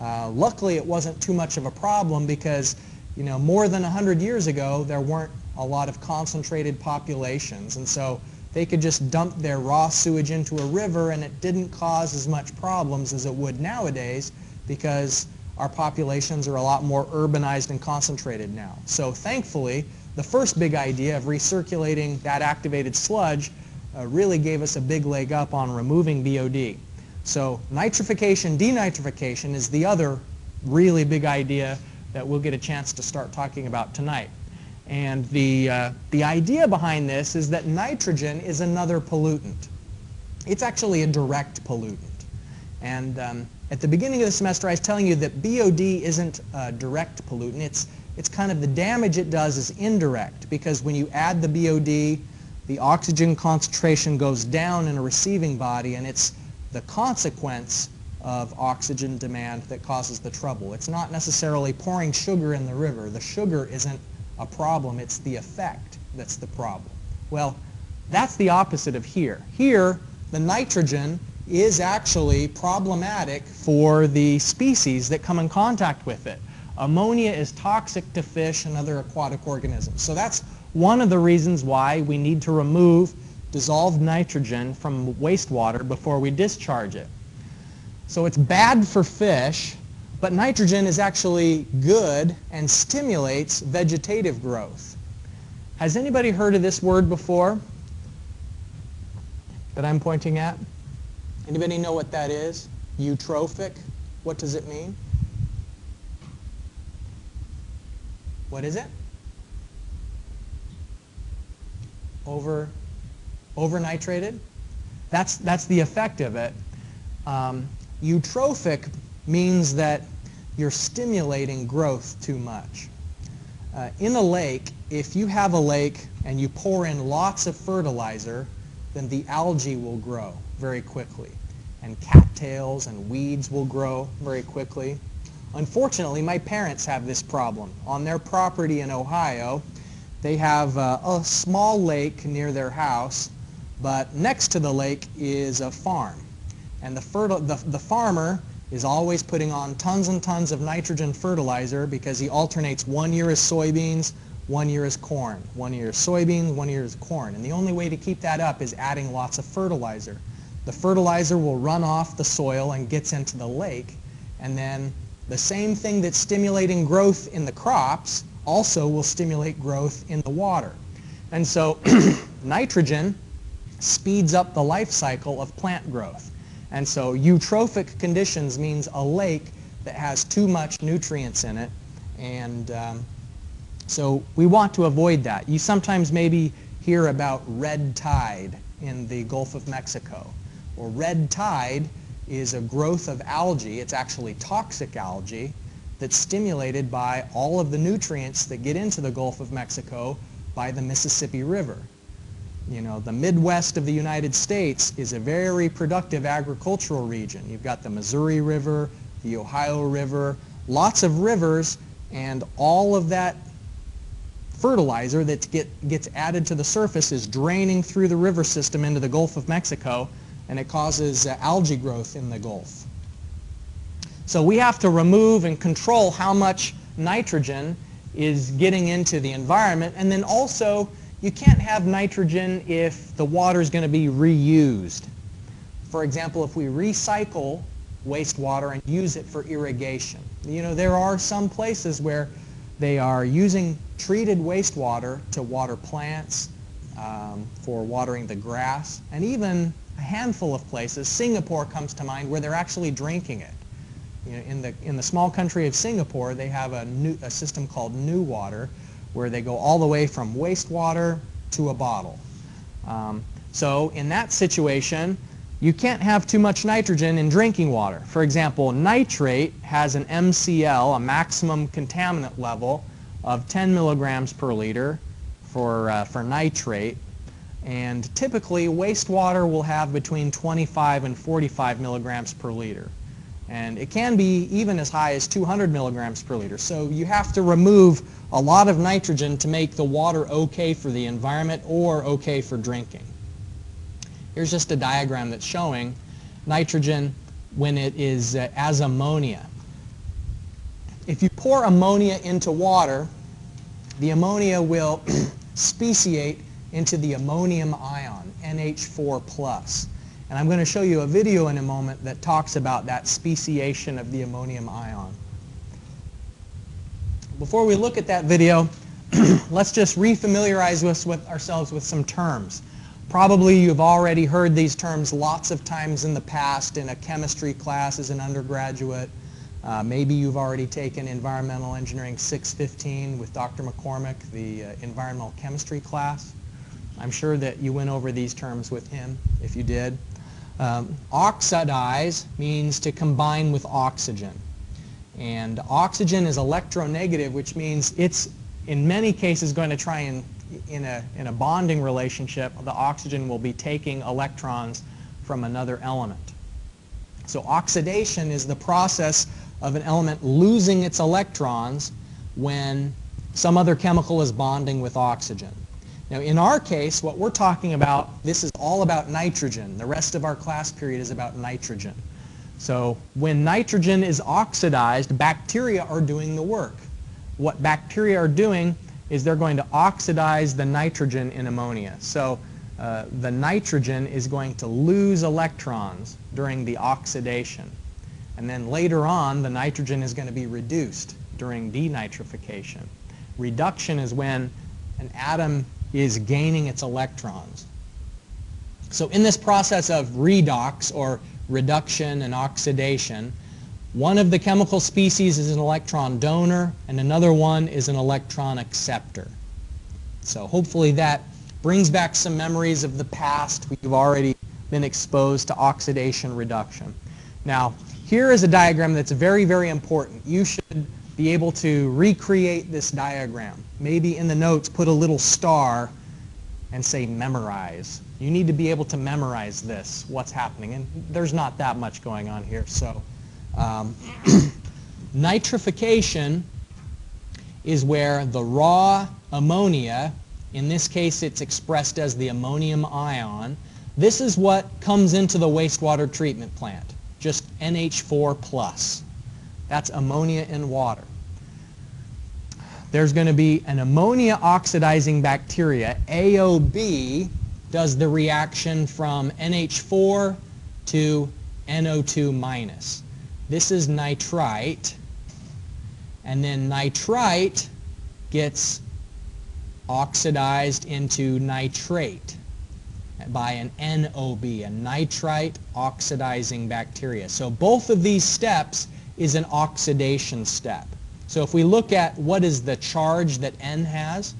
Uh, luckily, it wasn't too much of a problem because, you know, more than 100 years ago, there weren't a lot of concentrated populations. And so they could just dump their raw sewage into a river and it didn't cause as much problems as it would nowadays because our populations are a lot more urbanized and concentrated now. So thankfully, the first big idea of recirculating that activated sludge uh, really gave us a big leg up on removing BOD. So nitrification, denitrification is the other really big idea that we'll get a chance to start talking about tonight. And the, uh, the idea behind this is that nitrogen is another pollutant. It's actually a direct pollutant. And um, at the beginning of the semester, I was telling you that BOD isn't a direct pollutant. It's, it's kind of the damage it does is indirect because when you add the BOD, the oxygen concentration goes down in a receiving body and it's the consequence of oxygen demand that causes the trouble. It's not necessarily pouring sugar in the river. The sugar isn't a problem. It's the effect that's the problem. Well, that's the opposite of here. Here, the nitrogen is actually problematic for the species that come in contact with it. Ammonia is toxic to fish and other aquatic organisms. So that's one of the reasons why we need to remove dissolved nitrogen from wastewater before we discharge it. So it's bad for fish, but nitrogen is actually good and stimulates vegetative growth. Has anybody heard of this word before that I'm pointing at? Anybody know what that is? Eutrophic. What does it mean? What is it? Over, over nitrated? That's, that's the effect of it. Um, eutrophic means that you're stimulating growth too much. Uh, in a lake, if you have a lake and you pour in lots of fertilizer, then the algae will grow very quickly. And cattails and weeds will grow very quickly. Unfortunately, my parents have this problem. On their property in Ohio, they have uh, a small lake near their house, but next to the lake is a farm. And the, the, the farmer is always putting on tons and tons of nitrogen fertilizer because he alternates one year as soybeans, one year is corn, one year is soybeans, one year is corn. And the only way to keep that up is adding lots of fertilizer. The fertilizer will run off the soil and gets into the lake, and then the same thing that's stimulating growth in the crops also will stimulate growth in the water. And so nitrogen speeds up the life cycle of plant growth. And so eutrophic conditions means a lake that has too much nutrients in it. And um, so we want to avoid that. You sometimes maybe hear about red tide in the Gulf of Mexico. Well, red tide is a growth of algae. It's actually toxic algae that's stimulated by all of the nutrients that get into the Gulf of Mexico by the Mississippi River. You know, the Midwest of the United States is a very productive agricultural region. You've got the Missouri River, the Ohio River, lots of rivers, and all of that fertilizer that get, gets added to the surface is draining through the river system into the Gulf of Mexico, and it causes uh, algae growth in the Gulf. So we have to remove and control how much nitrogen is getting into the environment, and then also you can't have nitrogen if the water is going to be reused. For example, if we recycle wastewater and use it for irrigation. You know, there are some places where they are using treated wastewater to water plants, um, for watering the grass, and even a handful of places, Singapore comes to mind, where they're actually drinking it. You know, in, the, in the small country of Singapore, they have a, new, a system called NEWater, where they go all the way from wastewater to a bottle. Um, so in that situation, you can't have too much nitrogen in drinking water. For example, nitrate has an MCL, a maximum contaminant level, of 10 milligrams per liter for, uh, for nitrate. And typically, wastewater will have between 25 and 45 milligrams per liter. And it can be even as high as 200 milligrams per liter. So you have to remove a lot of nitrogen to make the water okay for the environment or okay for drinking. Here's just a diagram that's showing nitrogen when it is uh, as ammonia. If you pour ammonia into water, the ammonia will speciate into the ammonium ion, NH4+. And I'm going to show you a video in a moment that talks about that speciation of the ammonium ion. Before we look at that video, let's just refamiliarize us with ourselves with some terms. Probably you've already heard these terms lots of times in the past in a chemistry class as an undergraduate. Uh, maybe you've already taken Environmental Engineering 615 with Dr. McCormick, the uh, environmental chemistry class. I'm sure that you went over these terms with him, if you did. Um, oxidize means to combine with oxygen. And oxygen is electronegative, which means it's in many cases going to try and in a, in a bonding relationship, the oxygen will be taking electrons from another element. So oxidation is the process of an element losing its electrons when some other chemical is bonding with oxygen. Now, in our case, what we're talking about, this is all about nitrogen. The rest of our class period is about nitrogen. So when nitrogen is oxidized, bacteria are doing the work. What bacteria are doing is they're going to oxidize the nitrogen in ammonia. So uh, the nitrogen is going to lose electrons during the oxidation. And then later on, the nitrogen is going to be reduced during denitrification. Reduction is when an atom is gaining its electrons. So in this process of redox or reduction and oxidation, one of the chemical species is an electron donor and another one is an electron acceptor. So hopefully that brings back some memories of the past. We've already been exposed to oxidation reduction. Now, here is a diagram that's very, very important. You should be able to recreate this diagram. Maybe in the notes put a little star and say memorize. You need to be able to memorize this, what's happening. And there's not that much going on here. So um, nitrification is where the raw ammonia, in this case it's expressed as the ammonium ion, this is what comes into the wastewater treatment plant, just NH4 plus. That's ammonia in water. There's going to be an ammonia oxidizing bacteria, AOB, does the reaction from NH4 to NO2 minus. This is nitrite. And then nitrite gets oxidized into nitrate by an NOB, a nitrite oxidizing bacteria. So both of these steps is an oxidation step. So if we look at what is the charge that N has,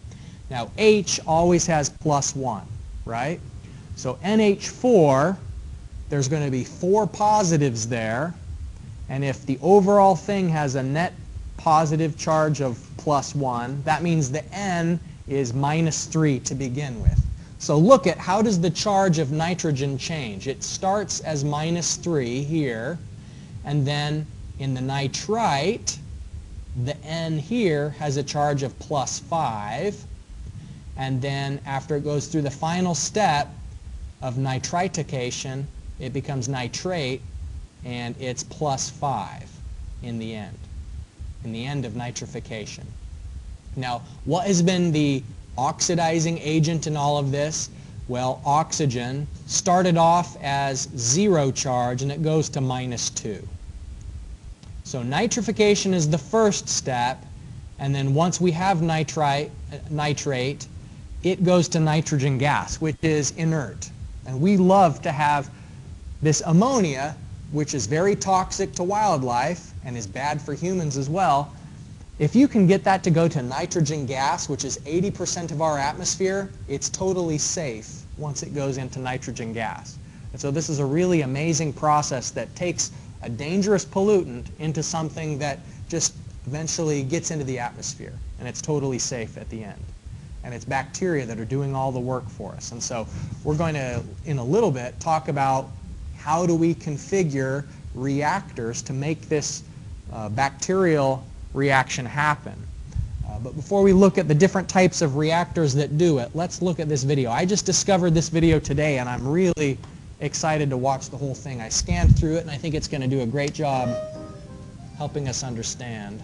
now H always has plus 1, right? So NH4, there's going to be four positives there. And if the overall thing has a net positive charge of plus 1, that means the N is minus 3 to begin with. So look at how does the charge of nitrogen change. It starts as minus 3 here, and then in the nitrite, the N here has a charge of plus 5. And then after it goes through the final step of nitritification, it becomes nitrate, and it's plus 5 in the end, in the end of nitrification. Now, what has been the oxidizing agent in all of this? Well, oxygen started off as zero charge, and it goes to minus 2. So nitrification is the first step, and then once we have nitrite, nitrate, it goes to nitrogen gas, which is inert. And we love to have this ammonia, which is very toxic to wildlife and is bad for humans as well. If you can get that to go to nitrogen gas, which is 80% of our atmosphere, it's totally safe once it goes into nitrogen gas. And so this is a really amazing process that takes a dangerous pollutant into something that just eventually gets into the atmosphere and it's totally safe at the end. And it's bacteria that are doing all the work for us. And so we're going to, in a little bit, talk about how do we configure reactors to make this uh, bacterial reaction happen. Uh, but before we look at the different types of reactors that do it, let's look at this video. I just discovered this video today and I'm really excited to watch the whole thing. I scanned through it and I think it's going to do a great job helping us understand.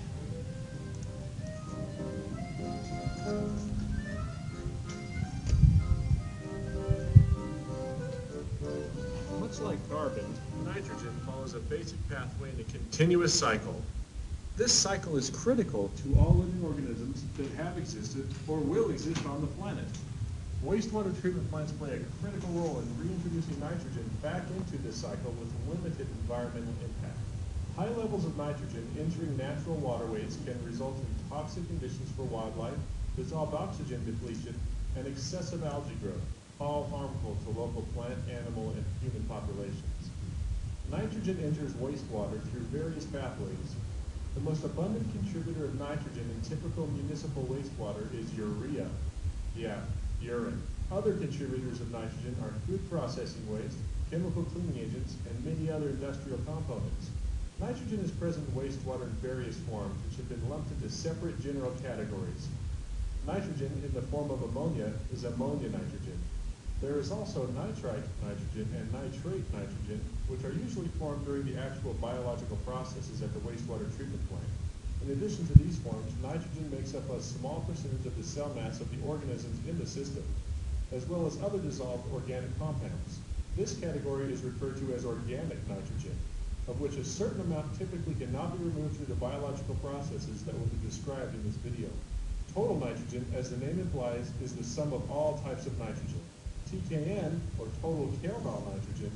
Much like carbon, nitrogen follows a basic pathway in a continuous cycle. This cycle is critical to all living organisms that have existed or will exist on the planet. Wastewater treatment plants play a critical role in reintroducing nitrogen back into this cycle with limited environmental impact. High levels of nitrogen entering natural waterways can result in toxic conditions for wildlife, dissolved oxygen depletion, and excessive algae growth, all harmful to local plant, animal, and human populations. Nitrogen enters wastewater through various pathways. The most abundant contributor of nitrogen in typical municipal wastewater is urea. Yeah, urine. Other contributors of nitrogen are food processing waste, chemical cleaning agents, and many other industrial components. Nitrogen is present in wastewater in various forms, which have been lumped into separate general categories. Nitrogen in the form of ammonia is ammonia nitrogen. There is also nitrite nitrogen and nitrate nitrogen, which are usually formed during the actual biological processes at the wastewater treatment plant. In addition to these forms, nitrogen makes up a small percentage of the cell mass of the organisms in the system, as well as other dissolved organic compounds. This category is referred to as organic nitrogen, of which a certain amount typically cannot be removed through the biological processes that will be described in this video. Total nitrogen, as the name implies, is the sum of all types of nitrogen. TKN, or total Kjeldahl nitrogen,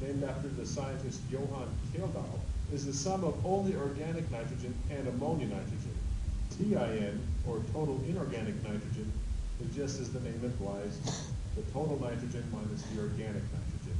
named after the scientist Johann Kjeldahl, is the sum of only organic nitrogen and ammonia nitrogen. TIN, or total inorganic nitrogen, is just as the name implies, the total nitrogen minus the organic nitrogen.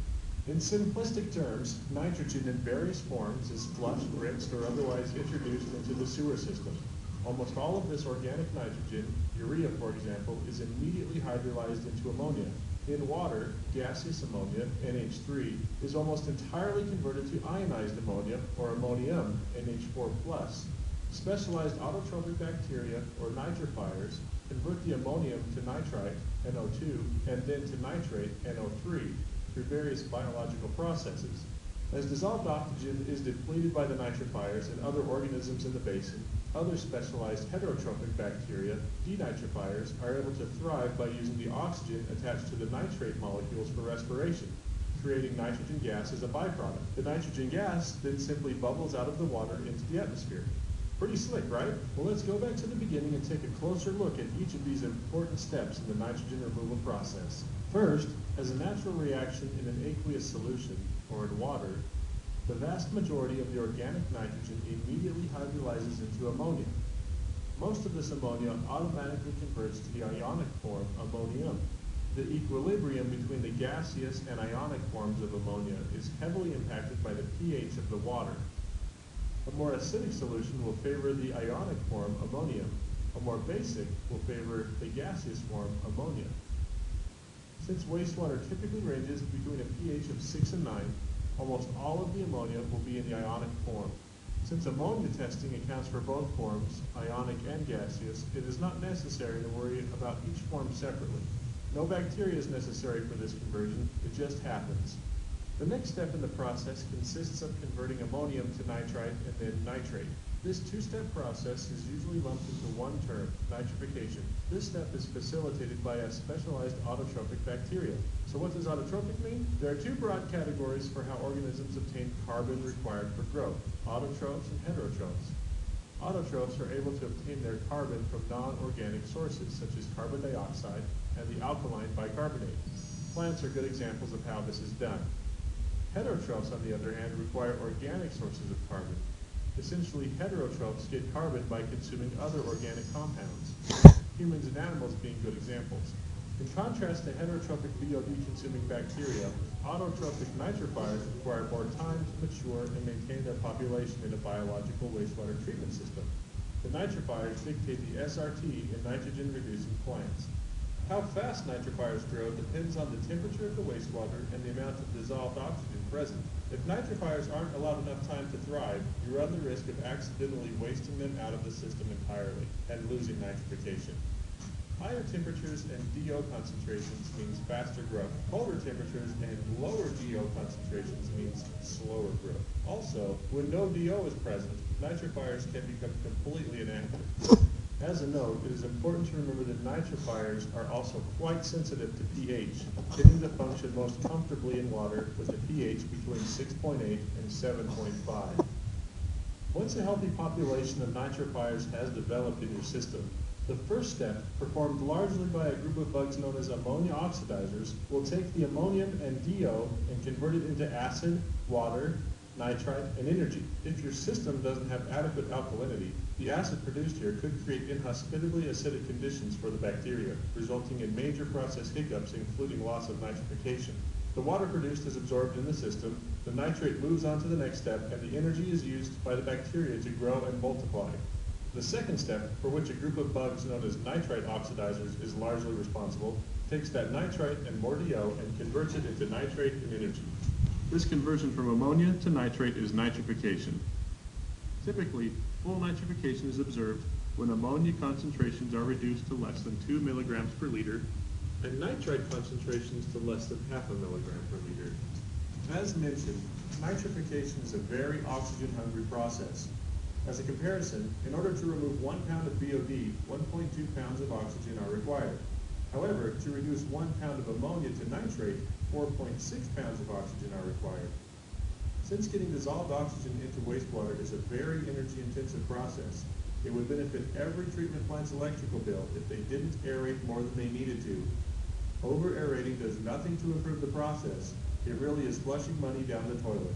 In simplistic terms, nitrogen in various forms is flushed, rinsed, or otherwise introduced into the sewer system. Almost all of this organic nitrogen, urea for example, is immediately hydrolyzed into ammonia. In water, gaseous ammonia, NH3, is almost entirely converted to ionized ammonia, or ammonium, NH4+. Specialized autotrophic bacteria, or nitrifiers, convert the ammonium to nitrite, NO2, and then to nitrate, NO3, through various biological processes. As dissolved oxygen is depleted by the nitrifiers and other organisms in the basin, other specialized heterotrophic bacteria, denitrifiers, are able to thrive by using the oxygen attached to the nitrate molecules for respiration, creating nitrogen gas as a byproduct. The nitrogen gas then simply bubbles out of the water into the atmosphere. Pretty slick, right? Well, let's go back to the beginning and take a closer look at each of these important steps in the nitrogen removal process. First, as a natural reaction in an aqueous solution, or in water, the vast majority of the organic nitrogen immediately hydrolyzes into ammonia. Most of this ammonia automatically converts to the ionic form ammonium. The equilibrium between the gaseous and ionic forms of ammonia is heavily impacted by the pH of the water. A more acidic solution will favor the ionic form ammonium. A more basic will favor the gaseous form ammonia. Since wastewater typically ranges between a pH of 6 and 9, almost all of the ammonia will be in the ionic form. Since ammonia testing accounts for both forms, ionic and gaseous, it is not necessary to worry about each form separately. No bacteria is necessary for this conversion, it just happens. The next step in the process consists of converting ammonium to nitrite and then nitrate. This two-step process is usually lumped into one term, nitrification. This step is facilitated by a specialized autotrophic bacteria. So what does autotrophic mean? There are two broad categories for how organisms obtain carbon required for growth, autotrophs and heterotrophs. Autotrophs are able to obtain their carbon from non-organic sources, such as carbon dioxide and the alkaline bicarbonate. Plants are good examples of how this is done. Heterotrophs, on the other hand, require organic sources of carbon. Essentially, heterotrophs get carbon by consuming other organic compounds, humans and animals being good examples. In contrast to heterotrophic BOD consuming bacteria, autotrophic nitrifiers require more time to mature and maintain their population in a biological wastewater treatment system. The nitrifiers dictate the SRT in nitrogen-reducing plants. How fast nitrifiers grow depends on the temperature of the wastewater and the amount of dissolved oxygen present. If nitrifiers aren't allowed enough time to thrive, you run the risk of accidentally wasting them out of the system entirely and losing nitrification. Higher temperatures and DO concentrations means faster growth. Colder temperatures and lower DO concentrations means slower growth. Also, when no DO is present, nitrifiers can become completely inactive. As a note, it is important to remember that nitrifiers are also quite sensitive to pH, tending to function most comfortably in water with a pH between 6.8 and 7.5. Once a healthy population of nitrifiers has developed in your system, the first step, performed largely by a group of bugs known as ammonia oxidizers, will take the ammonium and DO and convert it into acid, water, nitrite, and energy. If your system doesn't have adequate alkalinity, the acid produced here could create inhospitably acidic conditions for the bacteria, resulting in major process hiccups, including loss of nitrification. The water produced is absorbed in the system, the nitrate moves on to the next step, and the energy is used by the bacteria to grow and multiply. The second step, for which a group of bugs known as nitrite oxidizers is largely responsible, takes that nitrite and more DO and converts it into nitrate and energy. This conversion from ammonia to nitrate is nitrification. Typically, full nitrification is observed when ammonia concentrations are reduced to less than 2 milligrams per liter and nitrite concentrations to less than half a milligram per liter. As mentioned, nitrification is a very oxygen-hungry process. As a comparison, in order to remove one pound of BOD, 1.2 pounds of oxygen are required. However, to reduce one pound of ammonia to nitrate, 4.6 pounds of oxygen are required. Since getting dissolved oxygen into wastewater is a very energy-intensive process, it would benefit every treatment plant's electrical bill if they didn't aerate more than they needed to. Over-aerating does nothing to improve the process. It really is flushing money down the toilet.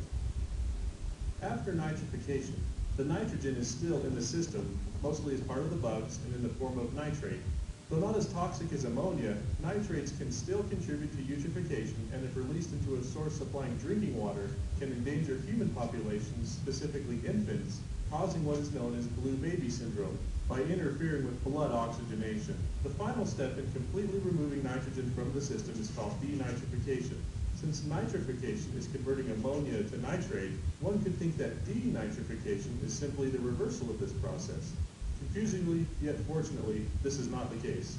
After nitrification, the nitrogen is still in the system, mostly as part of the bugs and in the form of nitrate. Though not as toxic as ammonia, nitrates can still contribute to eutrophication and if released into a source supplying drinking water, can endanger human populations, specifically infants, causing what is known as blue baby syndrome by interfering with blood oxygenation. The final step in completely removing nitrogen from the system is called denitrification. Since nitrification is converting ammonia to nitrate, one could think that denitrification is simply the reversal of this process. Confusingly, yet fortunately, this is not the case.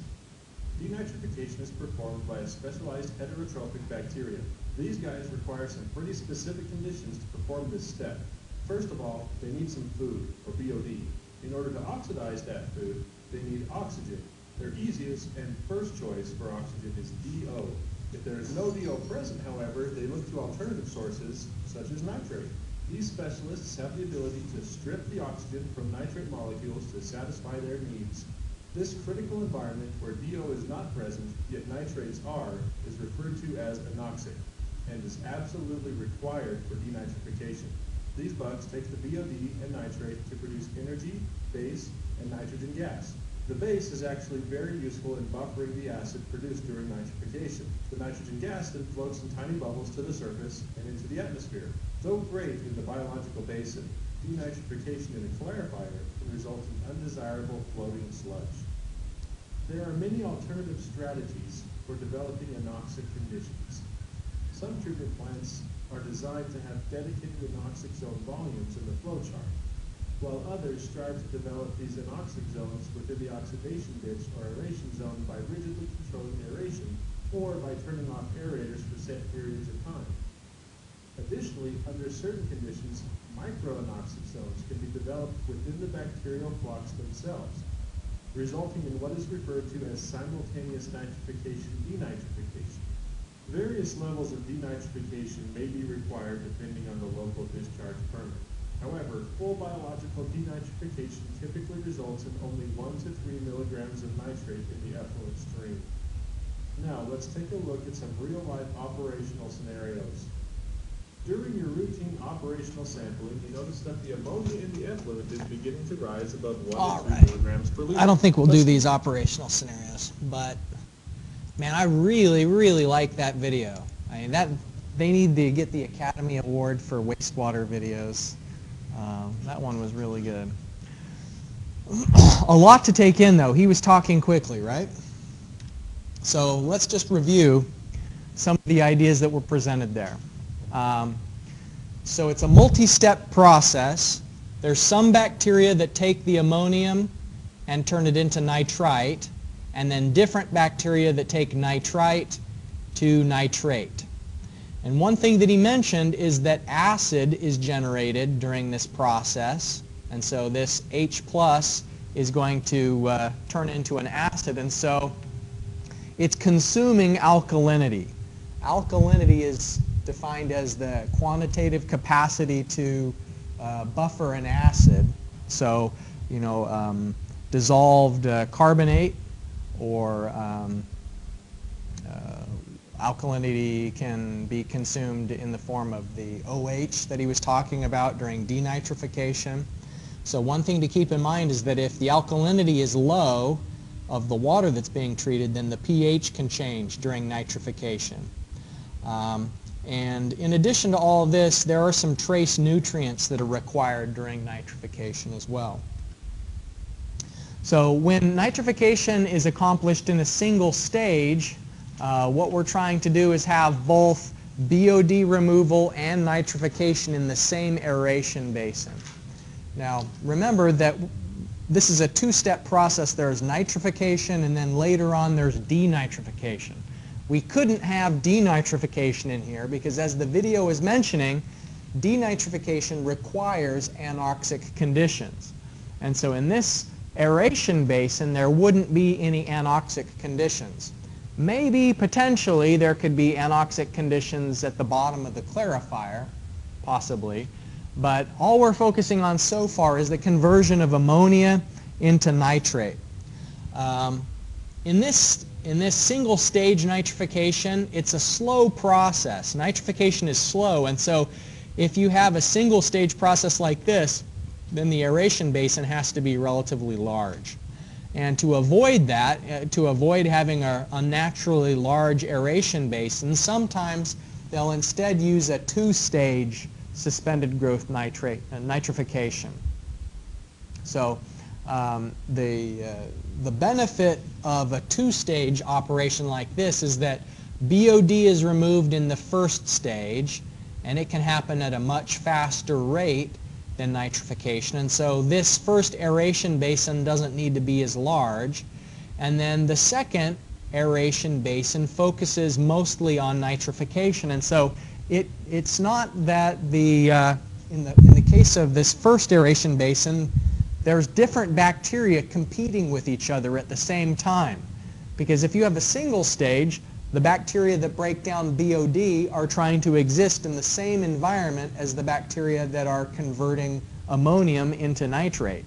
Denitrification is performed by a specialized heterotrophic bacteria. These guys require some pretty specific conditions to perform this step. First of all, they need some food, or BOD. In order to oxidize that food, they need oxygen. Their easiest and first choice for oxygen is DO. If there is no DO present, however, they look to alternative sources, such as nitrate. These specialists have the ability to strip the oxygen from nitrate molecules to satisfy their needs. This critical environment where DO is not present, yet nitrates are, is referred to as anoxic, and is absolutely required for denitrification. These bugs take the BOD and nitrate to produce energy, base, and nitrogen gas. The base is actually very useful in buffering the acid produced during nitrification. The nitrogen gas then floats in tiny bubbles to the surface and into the atmosphere. Though great in the biological basin, denitrification in a clarifier can result in undesirable floating sludge. There are many alternative strategies for developing anoxic conditions. Some treatment plants are designed to have dedicated anoxic zone volumes in the flowchart while others strive to develop these anoxic zones within the oxidation ditch or aeration zone by rigidly controlling aeration or by turning off aerators for set periods of time. Additionally, under certain conditions, microanoxic zones can be developed within the bacterial flocs themselves, resulting in what is referred to as simultaneous nitrification-denitrification. Various levels of denitrification may be required depending on the local discharge permit. However, full biological denitrification typically results in only 1 to 3 milligrams of nitrate in the effluent stream. Now, let's take a look at some real-life operational scenarios. During your routine operational sampling, you notice that the ammonia in the effluent is beginning to rise above 1 All to 3 right. milligrams per liter. I don't think we'll do these operational scenarios, but man, I really, really like that video. I mean, that they need to get the Academy Award for wastewater videos. Um, that one was really good. A lot to take in, though. He was talking quickly, right? So let's just review some of the ideas that were presented there. Um, so it's a multi-step process. There's some bacteria that take the ammonium and turn it into nitrite, and then different bacteria that take nitrite to nitrate. And one thing that he mentioned is that acid is generated during this process, and so this H plus is going to uh, turn into an acid, and so it's consuming alkalinity. Alkalinity is defined as the quantitative capacity to uh, buffer an acid. So, you know, um, dissolved uh, carbonate or um, uh, alkalinity can be consumed in the form of the OH that he was talking about during denitrification. So one thing to keep in mind is that if the alkalinity is low of the water that's being treated, then the pH can change during nitrification. Um, and in addition to all of this, there are some trace nutrients that are required during nitrification as well. So when nitrification is accomplished in a single stage, uh, what we're trying to do is have both BOD removal and nitrification in the same aeration basin. Now, remember that this is a two-step process. There's nitrification and then later on there's denitrification. We couldn't have denitrification in here because as the video is mentioning, denitrification requires anoxic conditions. And so in this aeration basin, there wouldn't be any anoxic conditions. Maybe, potentially, there could be anoxic conditions at the bottom of the clarifier, possibly. But all we're focusing on so far is the conversion of ammonia into nitrate. Um, in this in this single stage nitrification, it's a slow process. Nitrification is slow, and so if you have a single stage process like this, then the aeration basin has to be relatively large. And to avoid that, uh, to avoid having a unnaturally large aeration basin, sometimes they'll instead use a two-stage suspended growth nitrate, uh, nitrification. So um, the, uh, the benefit of a two-stage operation like this is that BOD is removed in the first stage, and it can happen at a much faster rate than nitrification. And so this first aeration basin doesn't need to be as large. And then the second aeration basin focuses mostly on nitrification. And so it, it's not that the, uh, in, the, in the case of this first aeration basin, there's different bacteria competing with each other at the same time. Because if you have a single stage, the bacteria that break down BOD are trying to exist in the same environment as the bacteria that are converting ammonium into nitrate.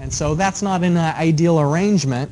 And so that's not an uh, ideal arrangement.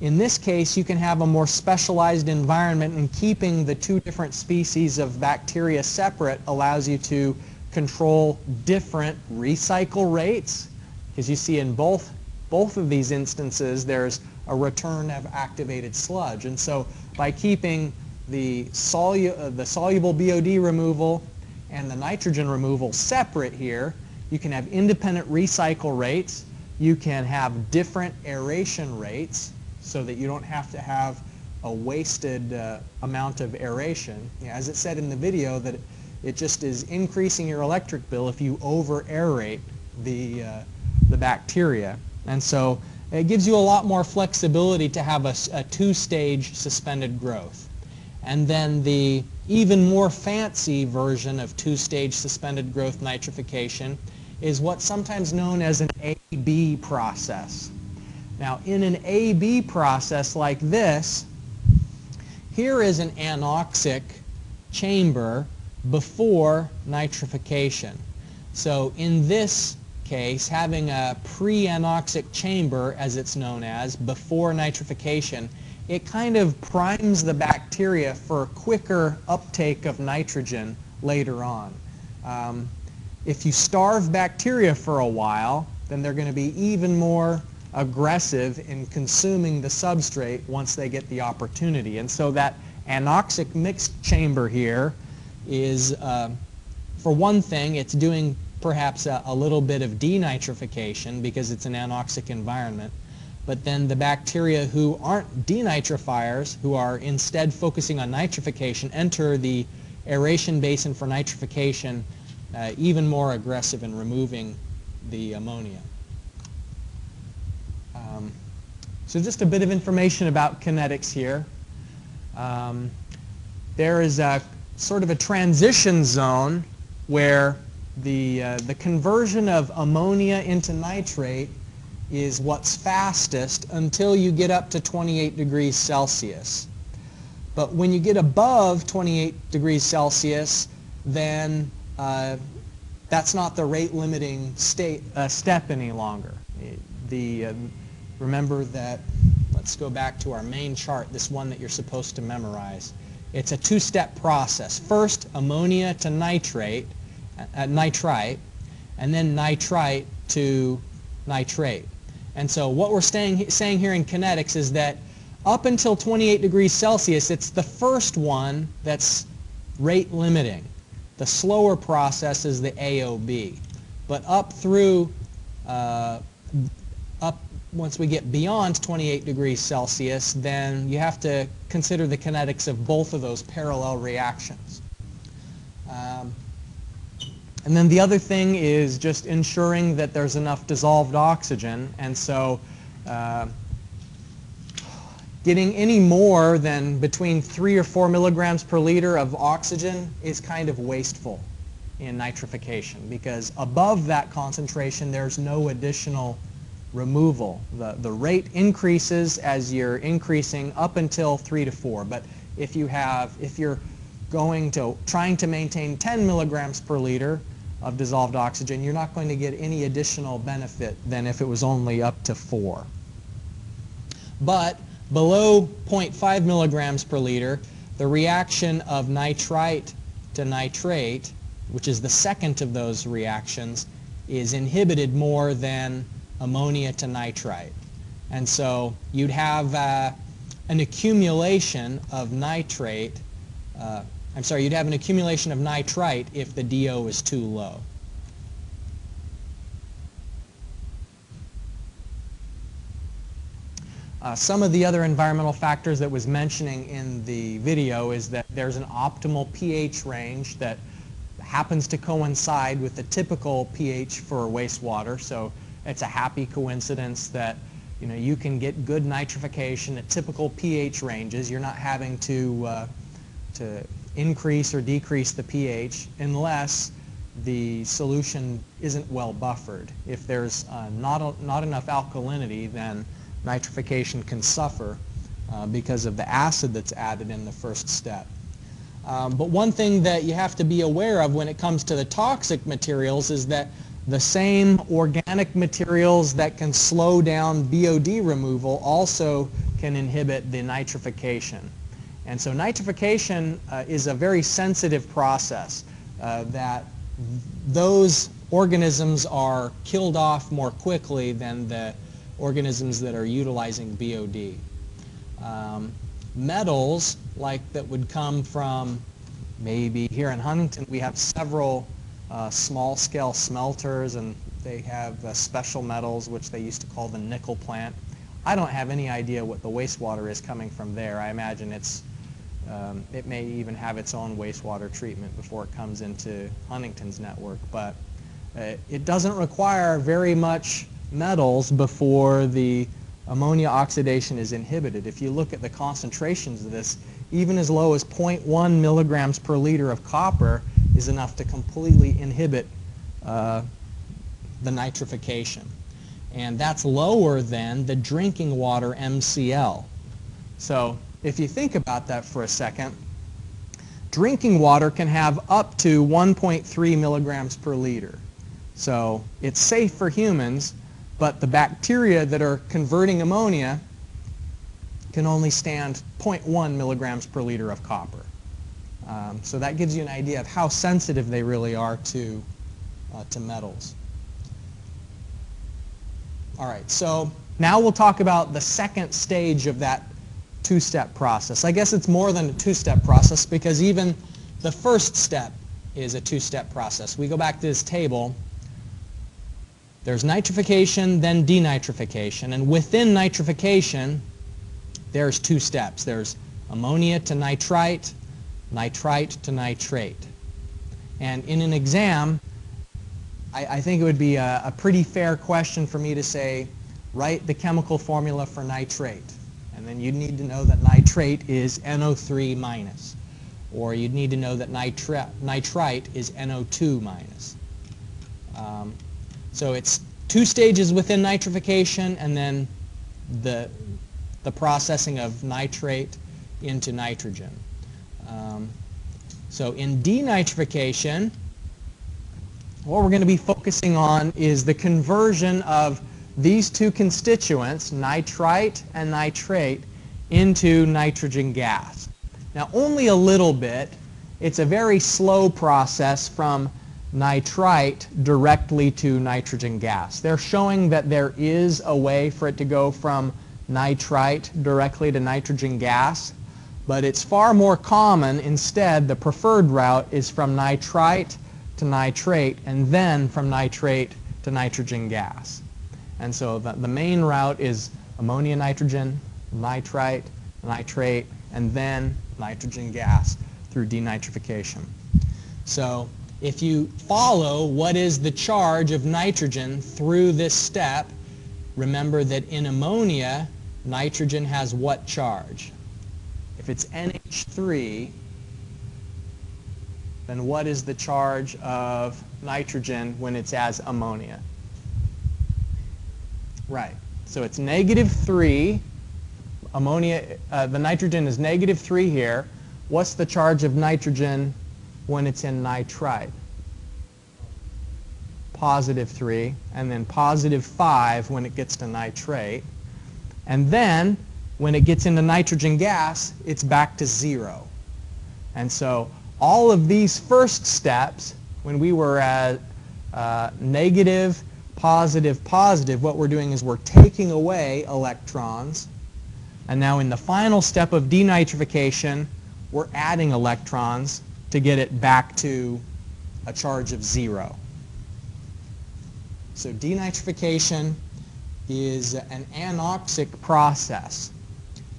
In this case, you can have a more specialized environment and keeping the two different species of bacteria separate allows you to control different recycle rates because you see in both, both of these instances, there's a return of activated sludge. And so by keeping the, solu uh, the soluble BOD removal and the nitrogen removal separate here, you can have independent recycle rates. You can have different aeration rates so that you don't have to have a wasted uh, amount of aeration. As it said in the video that it just is increasing your electric bill if you over aerate the, uh, the bacteria. And so it gives you a lot more flexibility to have a, a two-stage suspended growth. And then the even more fancy version of two-stage suspended growth nitrification is what's sometimes known as an AB process. Now, in an AB process like this, here is an anoxic chamber before nitrification. So in this case, having a pre-anoxic chamber, as it's known as, before nitrification, it kind of primes the bacteria for a quicker uptake of nitrogen later on. Um, if you starve bacteria for a while, then they're going to be even more aggressive in consuming the substrate once they get the opportunity. And so that anoxic mixed chamber here is, uh, for one thing, it's doing perhaps a, a little bit of denitrification because it's an anoxic environment. But then the bacteria who aren't denitrifiers, who are instead focusing on nitrification, enter the aeration basin for nitrification uh, even more aggressive in removing the ammonia. Um, so just a bit of information about kinetics here. Um, there is a sort of a transition zone where the, uh, the conversion of ammonia into nitrate is what's fastest until you get up to 28 degrees Celsius. But when you get above 28 degrees Celsius, then uh, that's not the rate limiting state, uh, step any longer. The, uh, remember that, let's go back to our main chart, this one that you're supposed to memorize. It's a two-step process. First, ammonia to nitrate, uh, nitrite, and then nitrite to nitrate. And so what we're saying, saying here in kinetics is that up until 28 degrees Celsius, it's the first one that's rate limiting. The slower process is the AOB. But up through, uh, up once we get beyond 28 degrees Celsius, then you have to consider the kinetics of both of those parallel reactions. Um, And then the other thing is just ensuring that there's enough dissolved oxygen. And so uh, getting any more than between 3 or 4 milligrams per liter of oxygen is kind of wasteful in nitrification because above that concentration there's no additional removal. The, the rate increases as you're increasing up until 3 to 4. But if you have, if you're going to, trying to maintain 10 milligrams per liter of dissolved oxygen, you're not going to get any additional benefit than if it was only up to 4. But below 0.5 milligrams per liter, the reaction of nitrite to nitrate, which is the second of those reactions, is inhibited more than ammonia to nitrite. And so you'd have uh, an accumulation of nitrate, uh, I'm sorry, you'd have an accumulation of nitrite if the DO is too low. Uh, some of the other environmental factors that was mentioning in the video is that there's an optimal pH range that happens to coincide with the typical pH for wastewater. So it's a happy coincidence that you know you can get good nitrification at typical pH ranges. You're not having to uh, to increase or decrease the pH unless the solution isn't well buffered. If there's uh, not, a, not enough alkalinity, then nitrification can suffer uh, because of the acid that's added in the first step. Um, but one thing that you have to be aware of when it comes to the toxic materials is that the same organic materials that can slow down BOD removal also can inhibit the nitrification. And so nitrification uh, is a very sensitive process uh, that those organisms are killed off more quickly than the organisms that are utilizing BOD. Um, metals, like that would come from maybe here in Huntington, we have several uh, small-scale smelters, and they have uh, special metals, which they used to call the nickel plant. I don't have any idea what the wastewater is coming from there. I imagine it's um, it may even have its own wastewater treatment before it comes into Huntington's network, but uh, it doesn't require very much metals before the ammonia oxidation is inhibited. If you look at the concentrations of this, even as low as 0.1 milligrams per liter of copper is enough to completely inhibit uh, the nitrification. And that's lower than the drinking water MCL. So if you think about that for a second, drinking water can have up to 1.3 milligrams per liter. So it's safe for humans, but the bacteria that are converting ammonia can only stand 0.1 milligrams per liter of copper. Um, so that gives you an idea of how sensitive they really are to, uh, to metals. All right, so now we'll talk about the second stage of that two-step process. I guess it's more than a two-step process because even the first step is a two-step process. We go back to this table. There's nitrification, then denitrification. And within nitrification, there's two steps. There's ammonia to nitrite, nitrite to nitrate. And in an exam, I, I think it would be a, a pretty fair question for me to say, write the chemical formula for nitrate. Then you'd need to know that nitrate is NO3 minus. Or you'd need to know that nitri nitrite is NO2 minus. Um, so it's two stages within nitrification and then the, the processing of nitrate into nitrogen. Um, so in denitrification, what we're going to be focusing on is the conversion of these two constituents, nitrite and nitrate, into nitrogen gas. Now only a little bit. It's a very slow process from nitrite directly to nitrogen gas. They're showing that there is a way for it to go from nitrite directly to nitrogen gas, but it's far more common. Instead, the preferred route is from nitrite to nitrate and then from nitrate to nitrogen gas. And so the, the main route is ammonia nitrogen, nitrite, nitrate, and then nitrogen gas through denitrification. So if you follow what is the charge of nitrogen through this step, remember that in ammonia, nitrogen has what charge? If it's NH3, then what is the charge of nitrogen when it's as ammonia? Right. So it's negative 3. Ammonia, uh, the nitrogen is negative 3 here. What's the charge of nitrogen when it's in nitrite? Positive 3. And then positive 5 when it gets to nitrate. And then when it gets into nitrogen gas, it's back to 0. And so all of these first steps, when we were at uh, negative, positive, positive, what we're doing is we're taking away electrons. And now in the final step of denitrification, we're adding electrons to get it back to a charge of zero. So denitrification is an anoxic process.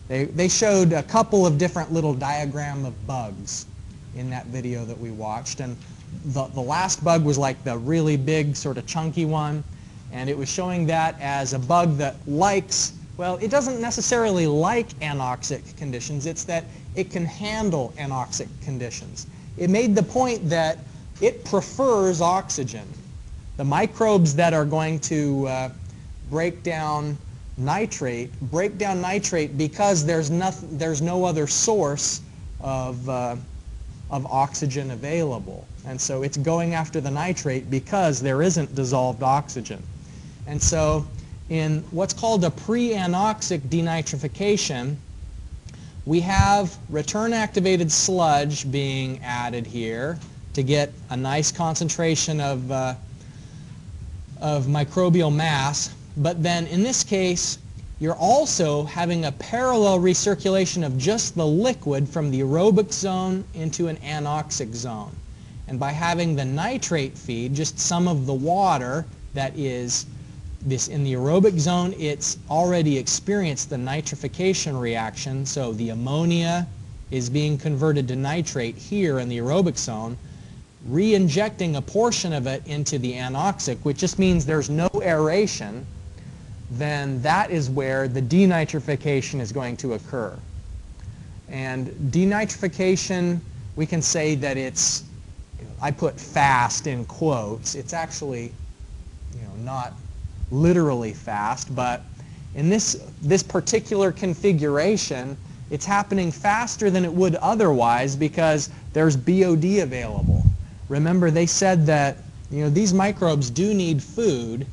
They, they showed a couple of different little diagram of bugs in that video that we watched. And the, the last bug was like the really big sort of chunky one. And it was showing that as a bug that likes, well, it doesn't necessarily like anoxic conditions. It's that it can handle anoxic conditions. It made the point that it prefers oxygen. The microbes that are going to uh, break down nitrate break down nitrate because there's, nothing, there's no other source of, uh, of oxygen available. And so it's going after the nitrate because there isn't dissolved oxygen. And so in what's called a pre-anoxic denitrification, we have return activated sludge being added here to get a nice concentration of, uh, of microbial mass. But then in this case, you're also having a parallel recirculation of just the liquid from the aerobic zone into an anoxic zone. And by having the nitrate feed, just some of the water that is this in the aerobic zone, it's already experienced the nitrification reaction. So the ammonia is being converted to nitrate here in the aerobic zone, re-injecting a portion of it into the anoxic, which just means there's no aeration then that is where the denitrification is going to occur. And denitrification, we can say that it's, I put fast in quotes. It's actually, you know, not literally fast, but in this, this particular configuration, it's happening faster than it would otherwise because there's BOD available. Remember, they said that, you know, these microbes do need food,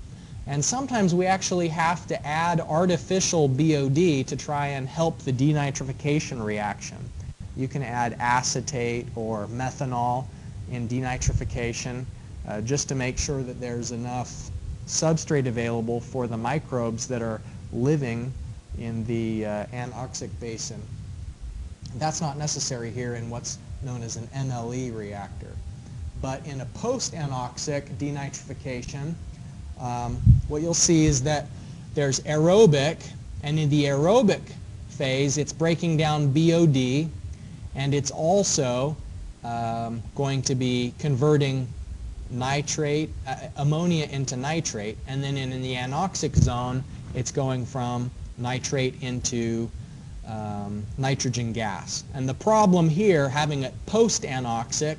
and sometimes we actually have to add artificial BOD to try and help the denitrification reaction. You can add acetate or methanol in denitrification uh, just to make sure that there's enough substrate available for the microbes that are living in the uh, anoxic basin. That's not necessary here in what's known as an MLE reactor. But in a post-anoxic denitrification, um, what you'll see is that there's aerobic, and in the aerobic phase, it's breaking down BOD, and it's also um, going to be converting nitrate, uh, ammonia into nitrate, and then in, in, the anoxic zone, it's going from nitrate into um, nitrogen gas. And the problem here, having it post-anoxic,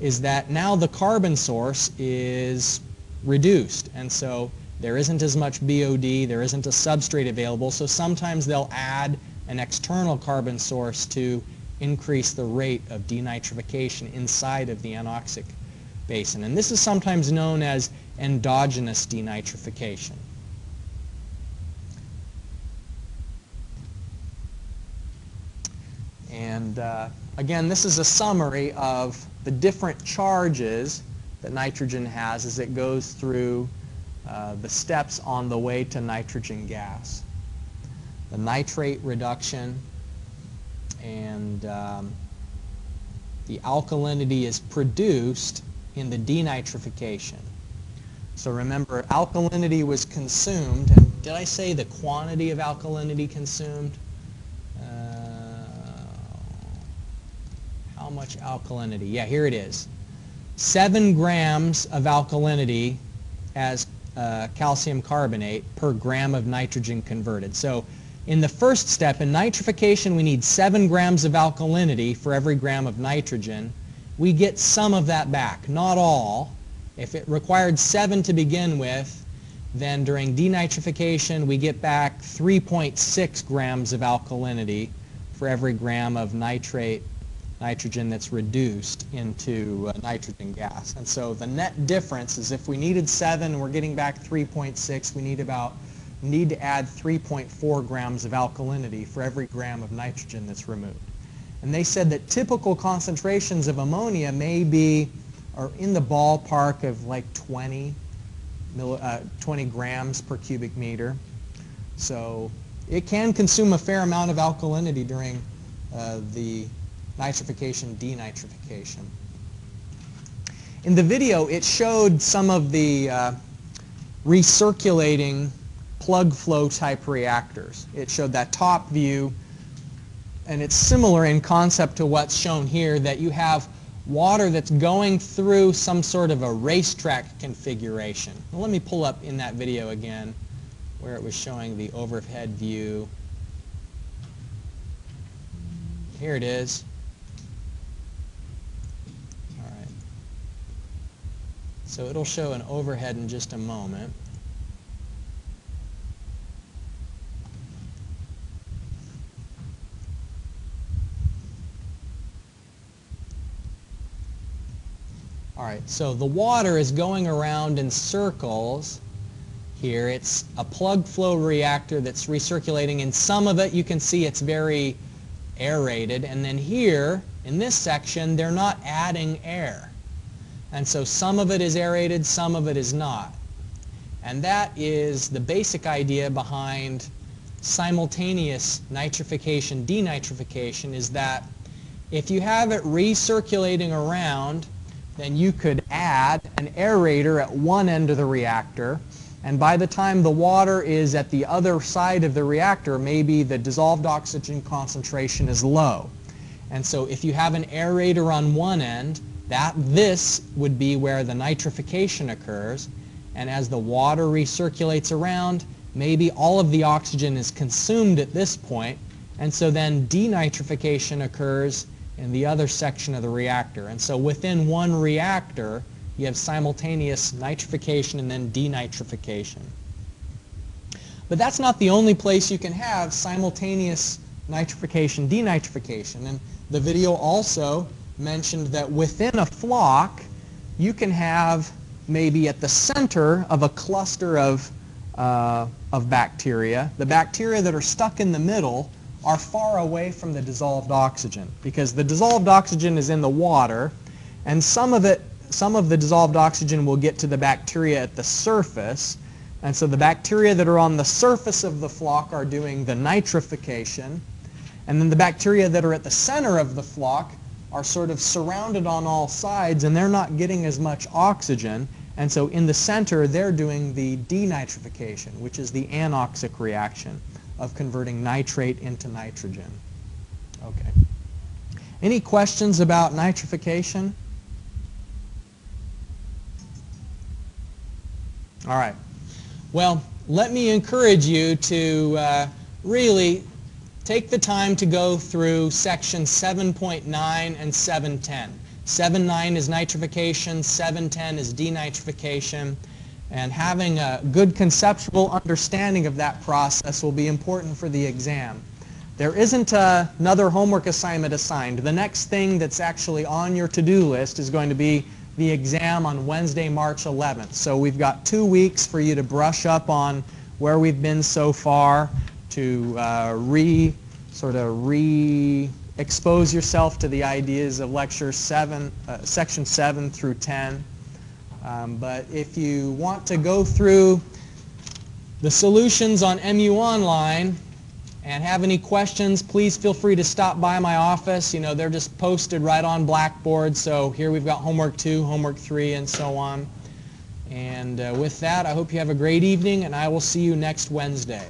is that now the carbon source is reduced. And so there isn't as much BOD, there isn't a substrate available, so sometimes they'll add an external carbon source to increase the rate of denitrification inside of the anoxic basin. And this is sometimes known as endogenous denitrification. And uh, again, this is a summary of the different charges that nitrogen has as it goes through uh, the steps on the way to nitrogen gas. The nitrate reduction and um, the alkalinity is produced in the denitrification. So remember, alkalinity was consumed, and did I say the quantity of alkalinity consumed? Uh, how much alkalinity? Yeah, here it is. 7 grams of alkalinity as uh, calcium carbonate per gram of nitrogen converted. So in the first step, in nitrification, we need 7 grams of alkalinity for every gram of nitrogen. We get some of that back, not all. If it required 7 to begin with, then during denitrification, we get back 3.6 grams of alkalinity for every gram of nitrate nitrogen that's reduced into uh, nitrogen gas. And so the net difference is if we needed 7 and we're getting back 3.6, we need about need to add 3.4 grams of alkalinity for every gram of nitrogen that's removed. And they said that typical concentrations of ammonia may be are in the ballpark of like 20, uh, 20 grams per cubic meter. So it can consume a fair amount of alkalinity during uh, the nitrification, denitrification. In the video, it showed some of the uh, recirculating plug flow type reactors. It showed that top view, and it's similar in concept to what's shown here, that you have water that's going through some sort of a racetrack configuration. Now, let me pull up in that video again where it was showing the overhead view. Here it is. So it'll show an overhead in just a moment. All right, so the water is going around in circles here. It's a plug flow reactor that's recirculating. In some of it, you can see it's very aerated. And then here, in this section, they're not adding air. And so some of it is aerated, some of it is not. And that is the basic idea behind simultaneous nitrification, denitrification, is that if you have it recirculating around, then you could add an aerator at one end of the reactor, and by the time the water is at the other side of the reactor, maybe the dissolved oxygen concentration is low. And so if you have an aerator on one end, that this would be where the nitrification occurs and as the water recirculates around maybe all of the oxygen is consumed at this point and so then denitrification occurs in the other section of the reactor and so within one reactor you have simultaneous nitrification and then denitrification. But that's not the only place you can have simultaneous nitrification, denitrification. And the video also mentioned that within a floc, you can have maybe at the center of a cluster of, uh, of bacteria, the bacteria that are stuck in the middle are far away from the dissolved oxygen because the dissolved oxygen is in the water and some of it some of the dissolved oxygen will get to the bacteria at the surface. And so the bacteria that are on the surface of the floc are doing the nitrification. And then the bacteria that are at the center of the flock are sort of surrounded on all sides and they're not getting as much oxygen. And so in the center, they're doing the denitrification, which is the anoxic reaction of converting nitrate into nitrogen. Okay. Any questions about nitrification? All right. Well, let me encourage you to uh, really take the time to go through section 7.9 and 7.10. 7.9 is nitrification, 7.10 is denitrification, and having a good conceptual understanding of that process will be important for the exam. There isn't a, another homework assignment assigned. The next thing that's actually on your to-do list is going to be the exam on Wednesday, March 11th. So we've got two weeks for you to brush up on where we've been so far to uh, re sort of re expose yourself to the ideas of lecture seven, uh, section seven through 10. Um, but if you want to go through the solutions on MU Online and have any questions, please feel free to stop by my office. You know, they're just posted right on Blackboard. So here we've got homework two, homework three, and so on. And uh, with that, I hope you have a great evening, and I will see you next Wednesday.